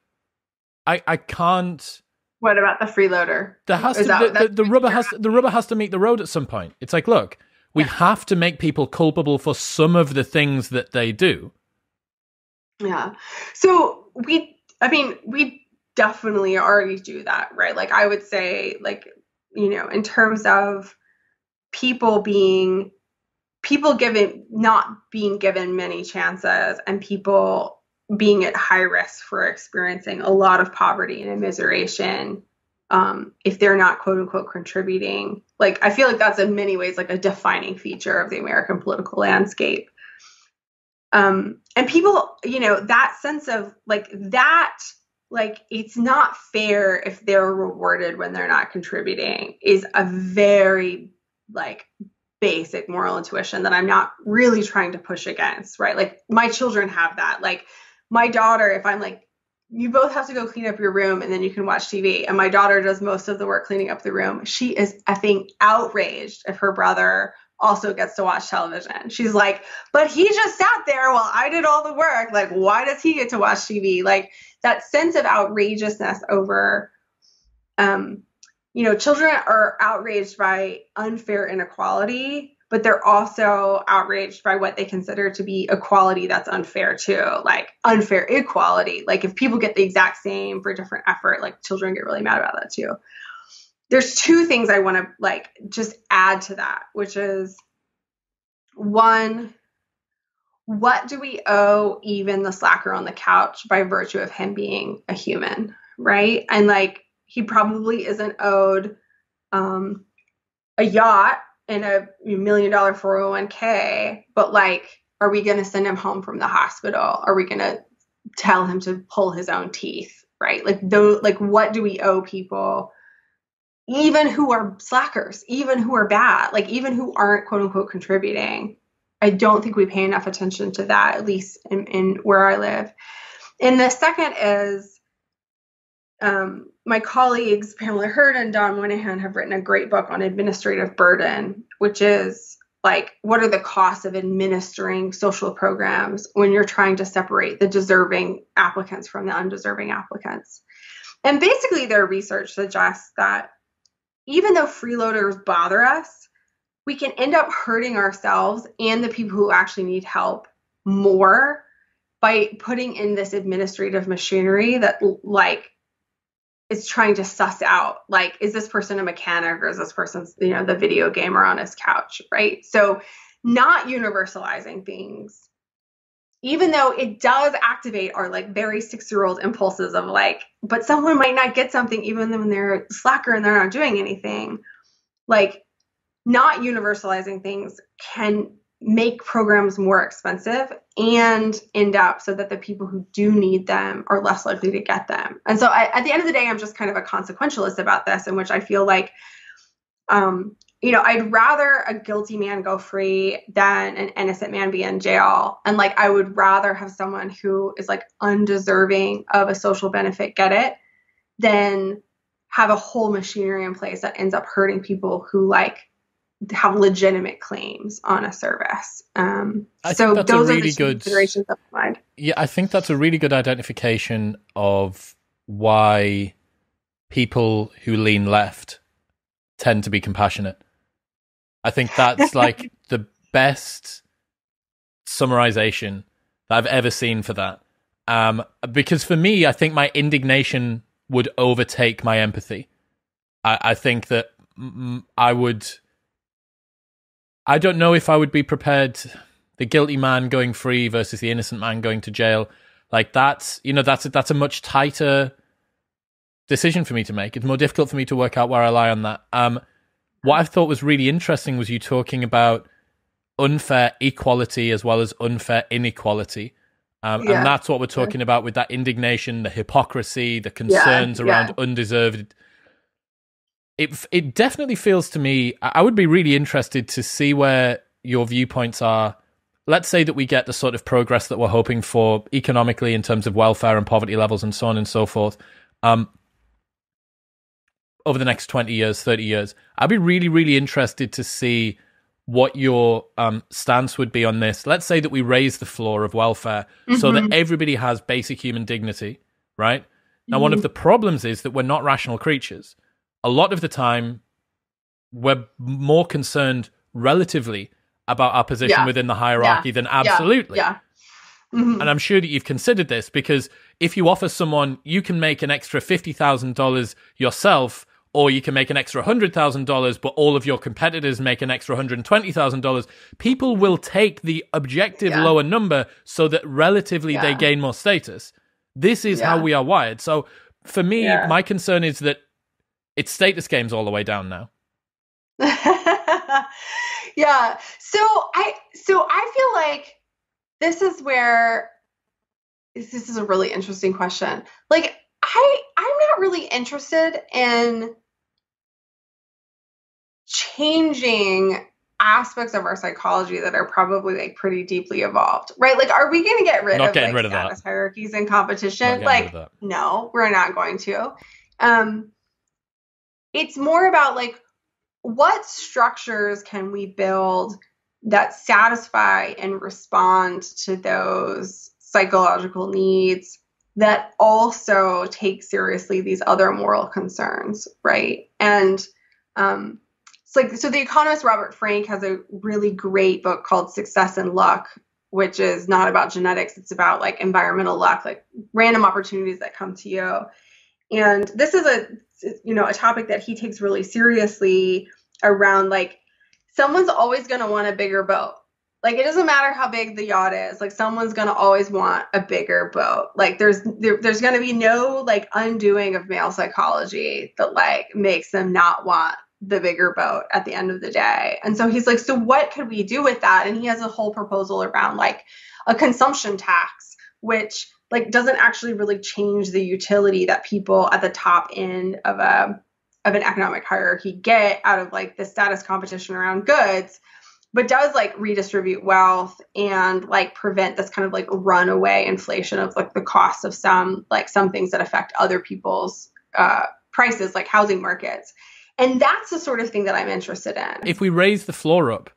I I can't What about the freeloader? There has is to that, the, the, the rubber has the rubber has to meet the road at some point. It's like, look, we yeah. have to make people culpable for some of the things that they do. Yeah. So we I mean, we definitely already do that, right? Like I would say like, you know, in terms of people being people given not being given many chances and people being at high risk for experiencing a lot of poverty and immiseration um, if they're not quote unquote contributing. Like I feel like that's in many ways like a defining feature of the American political landscape. Um, and people, you know, that sense of like that, like it's not fair if they're rewarded when they're not contributing is a very like basic moral intuition that I'm not really trying to push against, right? Like my children have that. Like my daughter, if I'm like, you both have to go clean up your room and then you can watch TV. And my daughter does most of the work cleaning up the room. She is effing outraged if her brother also gets to watch television. She's like, but he just sat there while I did all the work. Like, why does he get to watch TV? Like that sense of outrageousness over, um, you know, children are outraged by unfair inequality, but they're also outraged by what they consider to be equality that's unfair too, like unfair equality. Like if people get the exact same for different effort, like children get really mad about that too there's two things I want to like just add to that, which is one, what do we owe even the slacker on the couch by virtue of him being a human, right? And like he probably isn't owed um, a yacht and a million dollar 401k, but like, are we going to send him home from the hospital? Are we going to tell him to pull his own teeth, right? Like, though, like, what do we owe people? even who are slackers, even who are bad, like even who aren't quote unquote contributing. I don't think we pay enough attention to that, at least in, in where I live. And the second is um, my colleagues, Pamela Herd and Don Moynihan, have written a great book on administrative burden, which is like what are the costs of administering social programs when you're trying to separate the deserving applicants from the undeserving applicants. And basically, their research suggests that even though freeloaders bother us, we can end up hurting ourselves and the people who actually need help more by putting in this administrative machinery that like is trying to suss out like is this person a mechanic or is this person you know the video gamer on his couch right so not universalizing things even though it does activate our like very six year old impulses of like, but someone might not get something even when they're slacker and they're not doing anything. Like, not universalizing things can make programs more expensive and end up so that the people who do need them are less likely to get them. And so I, at the end of the day, I'm just kind of a consequentialist about this, in which I feel like um, you know, I'd rather a guilty man go free than an innocent man be in jail. And like, I would rather have someone who is like undeserving of a social benefit get it than have a whole machinery in place that ends up hurting people who like have legitimate claims on a service. Um, so those really are the good considerations of mind. Yeah, I think that's a really good identification of why people who lean left tend to be compassionate I think that's like the best summarization that I've ever seen for that. Um, because for me, I think my indignation would overtake my empathy. I, I think that I would. I don't know if I would be prepared the guilty man going free versus the innocent man going to jail. Like that's you know that's a, that's a much tighter decision for me to make. It's more difficult for me to work out where I lie on that. Um, what I thought was really interesting was you talking about unfair equality as well as unfair inequality. Um, yeah. And that's what we're talking about with that indignation, the hypocrisy, the concerns yeah, around yeah. undeserved. It it definitely feels to me. I would be really interested to see where your viewpoints are. Let's say that we get the sort of progress that we're hoping for economically in terms of welfare and poverty levels and so on and so forth. Um, over the next 20 years, 30 years. I'd be really, really interested to see what your um, stance would be on this. Let's say that we raise the floor of welfare mm-hmm. so that mm-hmm. everybody has basic human dignity, right? Now, mm-hmm. one of mm-hmm. the problems is that we're not rational creatures. A lot of the time, we're more concerned relatively about our position yeah. within the hierarchy yeah. than absolutely. Yeah. Mm-hmm. And I'm sure that you've considered this because if you offer someone, you can make an extra $50,000 yourself or you can make an extra $100,000, but all of your competitors make an extra $120,000. People will take the objective lower number so that relatively they gain more status. This is how we are wired. So for me, my concern is that it's status games all the way down now. yeah. So I so I feel like this is where this is a really interesting question. Like I I'm not really interested in changing aspects of our psychology that are probably like pretty deeply evolved, right? Like, are we going to get rid not of like rid status of hierarchies and competition? Like, no, we're not going to. Um, it's more about like what structures can we build that satisfy and respond to those psychological needs that also take seriously these other moral concerns, right? And um, like so the economist Robert Frank has a really great book called Success and Luck, which is not about genetics, it's about like environmental luck, like random opportunities that come to you. And this is a you know, a topic that he takes really seriously around like someone's always going to want a bigger boat. Like it doesn't matter how big the yacht is. Like someone's going to always want a bigger boat. Like there's there, there's going to be no like undoing of male psychology that like makes them not want the bigger boat at the end of the day. And so he's like, so what could we do with that? And he has a whole proposal around like a consumption tax, which like doesn't actually really change the utility that people at the top end of a of an economic hierarchy get out of like the status competition around goods but does like redistribute wealth and like prevent this kind of like runaway inflation of like the cost of some like some things that affect other people's uh, prices like housing markets and that's the sort of thing that I'm interested in. If we raise the floor up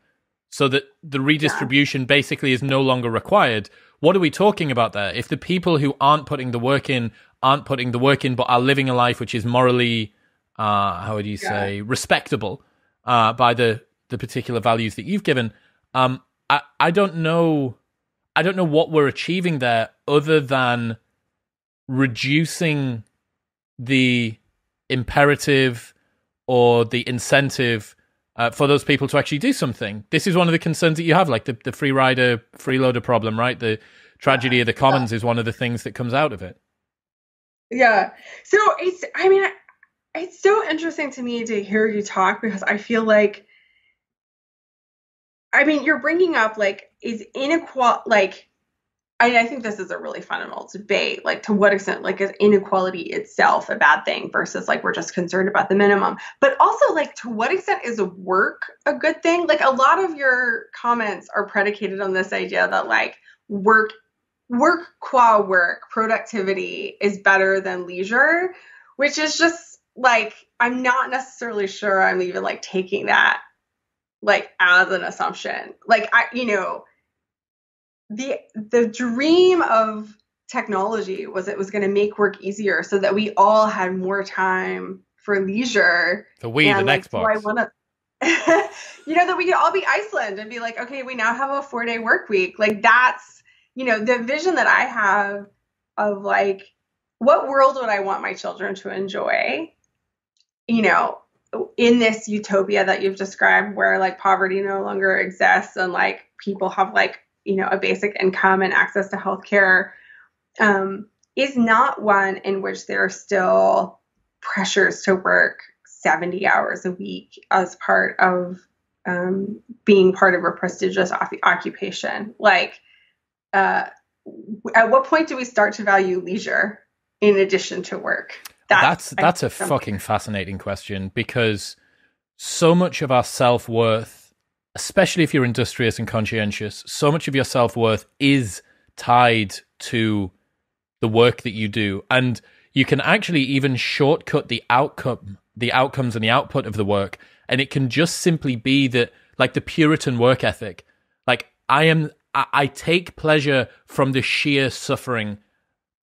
so that the redistribution yeah. basically is no longer required, what are we talking about there? If the people who aren't putting the work in aren't putting the work in but are living a life which is morally uh, how would you say yeah. respectable uh, by the the particular values that you've given um, I, I don't know I don't know what we're achieving there other than reducing the imperative or the incentive uh, for those people to actually do something. This is one of the concerns that you have, like the, the free rider, freeloader problem, right? The tragedy of the commons is one of the things that comes out of it. Yeah. So it's, I mean, it's so interesting to me to hear you talk because I feel like, I mean, you're bringing up like, is inequality, like, I, I think this is a really fundamental debate. Like, to what extent, like, is inequality itself a bad thing versus like we're just concerned about the minimum? But also, like, to what extent is work a good thing? Like, a lot of your comments are predicated on this idea that like work, work qua work, productivity is better than leisure, which is just like I'm not necessarily sure I'm even like taking that like as an assumption. Like, I, you know the the dream of technology was it was going to make work easier so that we all had more time for leisure. The Wii, and, the like. I want to you know that we could all be Iceland and be like, okay, we now have a four day work week. Like that's you know the vision that I have of like what world would I want my children to enjoy? You know, in this utopia that you've described where like poverty no longer exists and like people have like you know, a basic income and access to healthcare, um, is not one in which there are still pressures to work 70 hours a week as part of um, being part of a prestigious occupation. Like, uh, at what point do we start to value leisure in addition to work? That's that's, that's a fucking fascinating question because so much of our self worth, especially if you're industrious and conscientious, so much of your self worth is tied to the work that you do, and you can actually even shortcut the outcome, the outcomes, and the output of the work. And it can just simply be that like the puritan work ethic. Like i am i, I take pleasure from the sheer suffering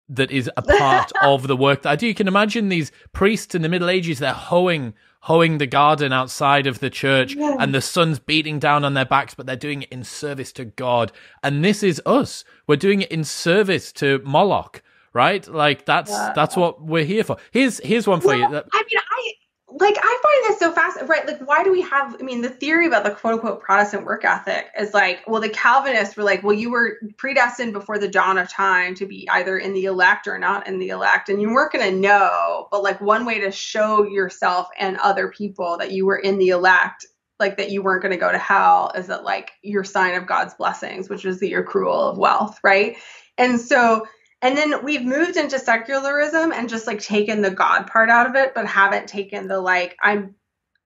that is a part of the work that i do. You can imagine these priests in the middle ages they're hoeing hoeing the garden outside of the church yeah. and the sun's beating down on their backs but they're doing it in service to god and this is us we're doing it in service to moloch right like that's yeah. that's what we're here for here's here's one for well, you i mean i like I find this so fast, right? Like, why do we have? I mean, the theory about the quote unquote Protestant work ethic is like, well, the Calvinists were like, well, you were predestined before the dawn of time to be either in the elect or not in the elect, and you weren't going to know. But like, one way to show yourself and other people that you were in the elect, like that you weren't going to go to hell, is that like your sign of God's blessings, which is the accrual of wealth, right? And so and then we've moved into secularism and just like taken the God part out of it, but haven't taken the like, I'm,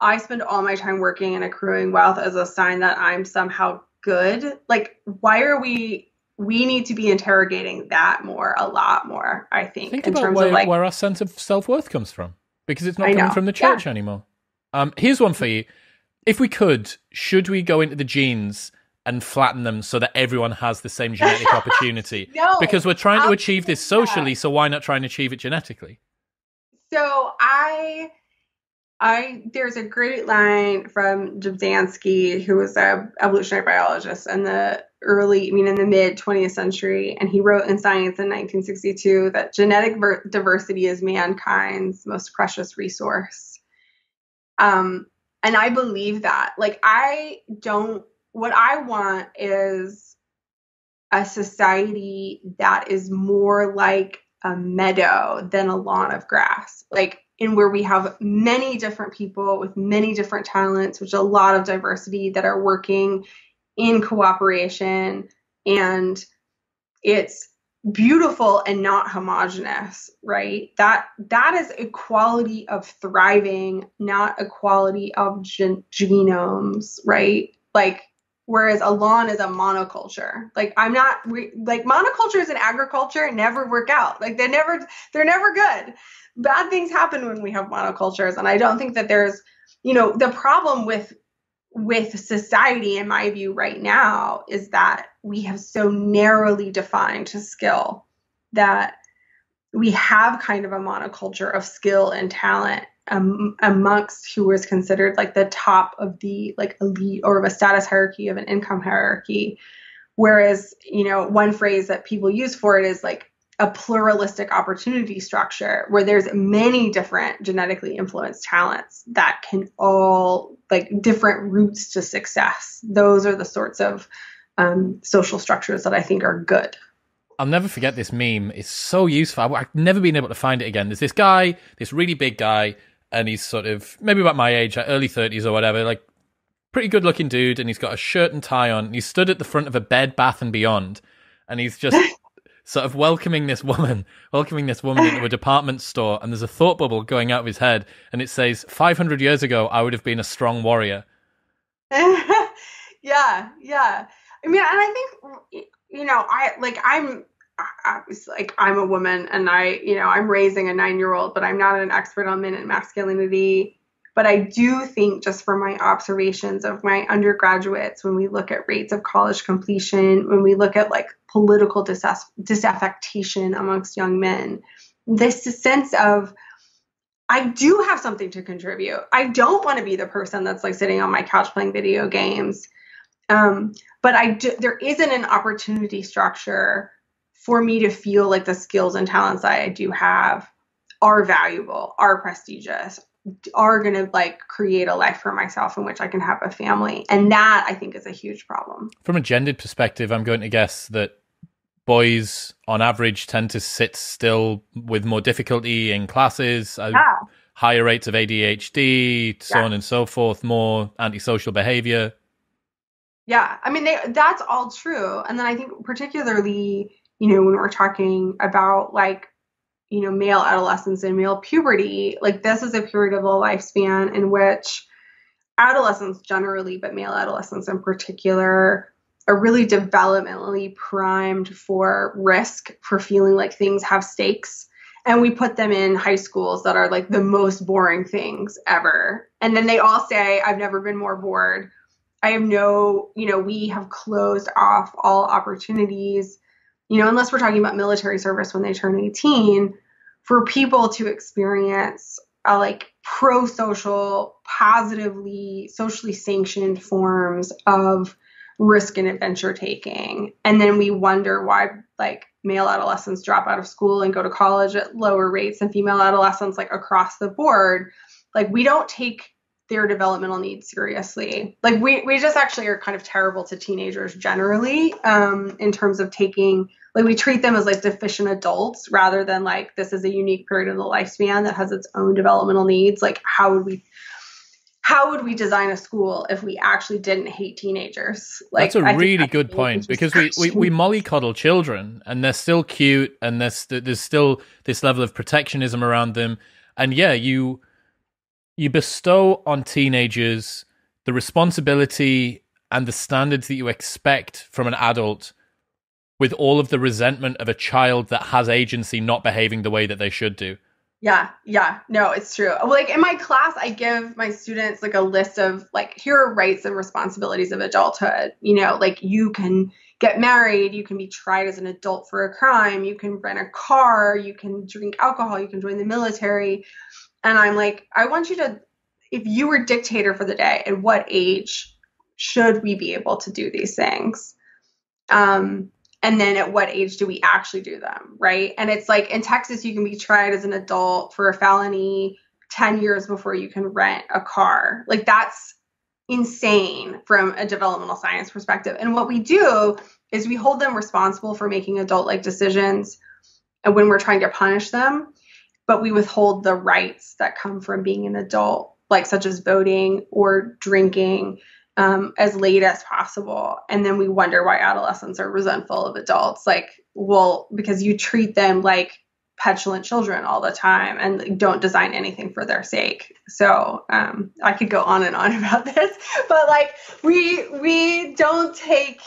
I spend all my time working and accruing wealth as a sign that I'm somehow good. Like, why are we, we need to be interrogating that more, a lot more, I think, think in terms where, of like where our sense of self worth comes from, because it's not coming from the church yeah. anymore. Um, here's one for you. If we could, should we go into the genes and flatten them so that everyone has the same genetic opportunity. no, because we're trying to achieve this socially, that. so why not try and achieve it genetically? So I I there's a great line from Dobzhansky, who was a evolutionary biologist in the early, I mean, in the mid 20th century, and he wrote in Science in 1962 that genetic ver- diversity is mankind's most precious resource. Um, and I believe that. Like, I don't what I want is a society that is more like a meadow than a lawn of grass. Like in where we have many different people with many different talents, which a lot of diversity that are working in cooperation and it's beautiful and not homogenous right that that is a quality of thriving not a quality of gen- genomes right like whereas a lawn is a monoculture. Like i'm not like monocultures in agriculture never work out. Like they never they're never good. Bad things happen when we have monocultures and i don't think that there's you know the problem with with society in my view right now is that we have so narrowly defined skill that we have kind of a monoculture of skill and talent um, amongst who was considered like the top of the like elite or of a status hierarchy of an income hierarchy whereas you know one phrase that people use for it is like a pluralistic opportunity structure where there's many different genetically influenced talents that can all like different routes to success those are the sorts of um, social structures that i think are good I'll never forget this meme. It's so useful. I've never been able to find it again. There's this guy, this really big guy, and he's sort of maybe about my age, like early 30s or whatever, like pretty good looking dude, and he's got a shirt and tie on. And he's stood at the front of a Bed Bath and Beyond, and he's just sort of welcoming this woman, welcoming this woman into a department store, and there's a thought bubble going out of his head, and it says, "500 years ago, I would have been a strong warrior." yeah, yeah. I mean, and I think you know, I like I'm I was like I'm a woman and I, you know, I'm raising a nine year old, but I'm not an expert on men and masculinity. But I do think, just from my observations of my undergraduates, when we look at rates of college completion, when we look at like political disaff- disaffection amongst young men, this sense of I do have something to contribute. I don't want to be the person that's like sitting on my couch playing video games. Um, but I do, there isn't an opportunity structure for me to feel like the skills and talents that I do have are valuable, are prestigious, are going to like create a life for myself in which I can have a family. And that I think is a huge problem. From a gendered perspective, I'm going to guess that boys on average tend to sit still with more difficulty in classes, uh, yeah. higher rates of ADHD, so yeah. on and so forth, more antisocial behavior. Yeah, I mean they, that's all true. And then I think particularly, you know, when we're talking about like you know, male adolescence and male puberty, like this is a period of the lifespan in which adolescents generally, but male adolescents in particular, are really developmentally primed for risk, for feeling like things have stakes. And we put them in high schools that are like the most boring things ever. And then they all say, I've never been more bored. I have no, you know, we have closed off all opportunities you know, unless we're talking about military service when they turn 18, for people to experience a like pro social, positively, socially sanctioned forms of risk and adventure taking. And then we wonder why like male adolescents drop out of school and go to college at lower rates than female adolescents, like across the board. Like we don't take their developmental needs seriously. Like we we just actually are kind of terrible to teenagers generally um, in terms of taking like we treat them as like deficient adults rather than like this is a unique period of the lifespan that has its own developmental needs. Like how would we how would we design a school if we actually didn't hate teenagers? Like, that's a I really that's good point because we, we, we mollycoddle children and they're still cute and there's there's still this level of protectionism around them. And yeah, you you bestow on teenagers the responsibility and the standards that you expect from an adult with all of the resentment of a child that has agency not behaving the way that they should do. Yeah, yeah, no, it's true. Like in my class, I give my students like a list of like, here are rights and responsibilities of adulthood. You know, like you can get married, you can be tried as an adult for a crime, you can rent a car, you can drink alcohol, you can join the military. And I'm like, I want you to, if you were dictator for the day, at what age should we be able to do these things? Um, and then at what age do we actually do them, right? And it's like in Texas, you can be tried as an adult for a felony 10 years before you can rent a car. Like that's insane from a developmental science perspective. And what we do is we hold them responsible for making adult like decisions and when we're trying to punish them but we withhold the rights that come from being an adult, like such as voting or drinking, um, as late as possible. And then we wonder why adolescents are resentful of adults. Like, well, because you treat them like petulant children all the time and don't design anything for their sake. So um, I could go on and on about this, but like we we don't take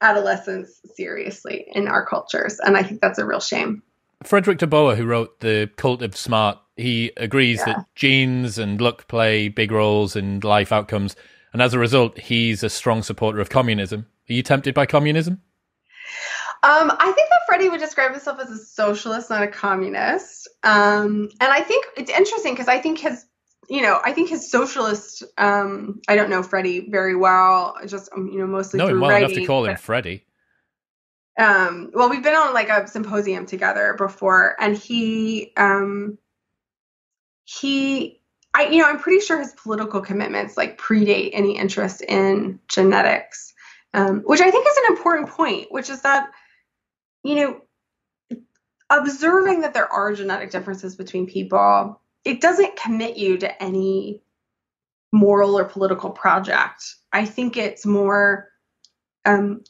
adolescence seriously in our cultures, and I think that's a real shame. Fredrik deBoer, who wrote The Cult of Smart, he agrees yeah. that genes and luck play big roles in life outcomes. And as a result, he's a strong supporter of communism. Are you tempted by communism? Um, I think that Freddie would describe himself as a socialist, not a communist. Um, and I think it's interesting because I think his, you know, I think his socialist. Um, I don't know Freddie very well. Just um, you know, mostly no, through well writing, enough to call him Freddie um well we've been on like a symposium together before and he um he i you know i'm pretty sure his political commitments like predate any interest in genetics um which i think is an important point which is that you know observing that there are genetic differences between people it doesn't commit you to any moral or political project. I think it's more um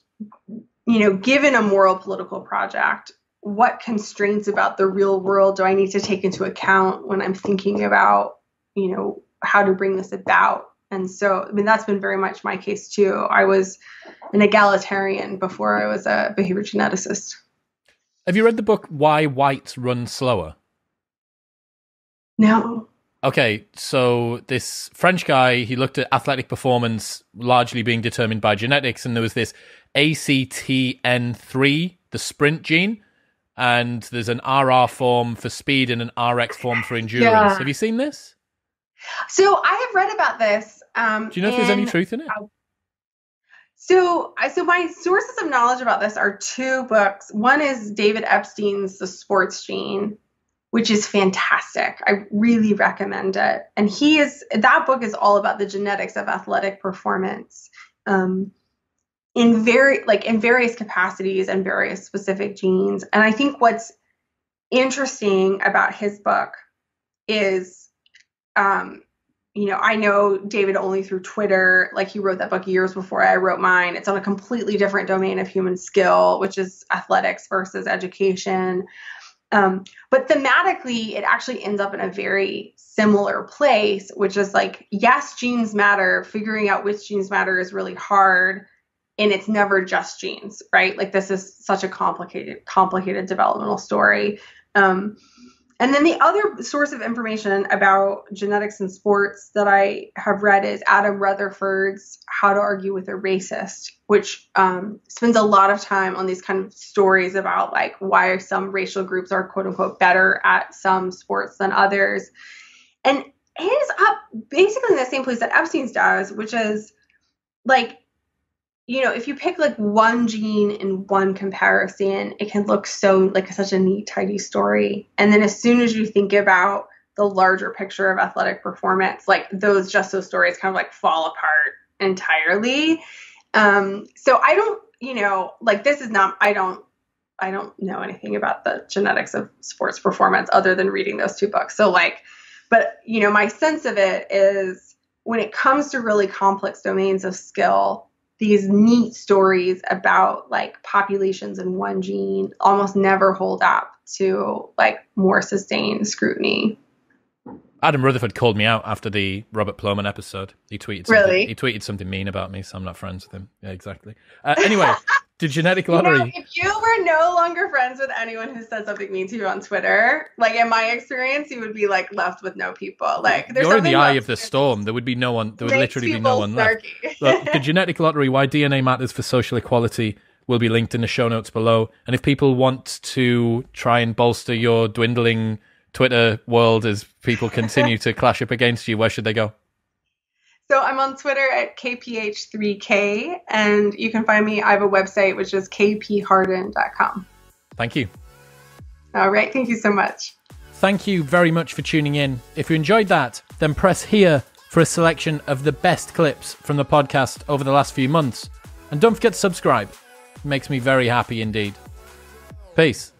you know, given a moral political project, what constraints about the real world do I need to take into account when I'm thinking about, you know, how to bring this about? And so, I mean, that's been very much my case too. I was an egalitarian before I was a behavior geneticist. Have you read the book Why Whites Run Slower? No. Okay, so this French guy, he looked at athletic performance largely being determined by genetics, and there was this ACTN3, the sprint gene, and there's an RR form for speed and an RX form for endurance. Yeah. Have you seen this? So I have read about this. Um, Do you know if there's any truth in it? so, so my sources of knowledge about this are two books. One is David Epstein's The Sports Gene, which is fantastic. I really recommend it. And he is that book is all about the genetics of athletic performance. Um, in very like in various capacities and various specific genes. And I think what's interesting about his book is um, you know, I know David only through Twitter. Like he wrote that book years before I wrote mine. It's on a completely different domain of human skill, which is athletics versus education. Um, but thematically, it actually ends up in a very similar place, which is like, yes, genes matter. Figuring out which genes matter is really hard. And it's never just genes, right? Like this is such a complicated, complicated developmental story. Um, and then the other source of information about genetics and sports that I have read is Adam Rutherford's How to Argue with a Racist, which um, spends a lot of time on these kind of stories about like why some racial groups are quote unquote better at some sports than others. And it is up basically in the same place that Epstein's does, which is like you know, if you pick like one gene in one comparison, it can look so like such a neat, tidy story. And then as soon as you think about the larger picture of athletic performance, like those just those stories kind of like fall apart entirely. Um, so I don't, you know, like this is not, I don't, I don't know anything about the genetics of sports performance other than reading those two books. So like, but you know, my sense of it is when it comes to really complex domains of skill, these neat stories about like populations in one gene almost never hold up to like more sustained scrutiny. Adam Rutherford called me out after the Robert Plomin episode. He tweeted something, really? he tweeted something mean about me, so I'm not friends with him. Yeah, exactly. Uh, anyway, the genetic lottery. You know, if you were no longer friends with anyone who said something mean to you on Twitter, like in my experience, you would be like left with no people. Like you're in the eye of the storm. There would be no one. There would literally be no one left. Look, the genetic lottery. Why DNA matters for social equality will be linked in the show notes below. And if people want to try and bolster your dwindling Twitter world as people continue to clash up against you, where should they go? So I'm on Twitter at kph3k, and you can find me. I have a website which is kpharden.com. Thank you. All right. Thank you so much. Thank you very much for tuning in. If you enjoyed that, then press here for a selection of the best clips from the podcast over the last few months. And don't forget to subscribe. It makes me very happy indeed. Peace.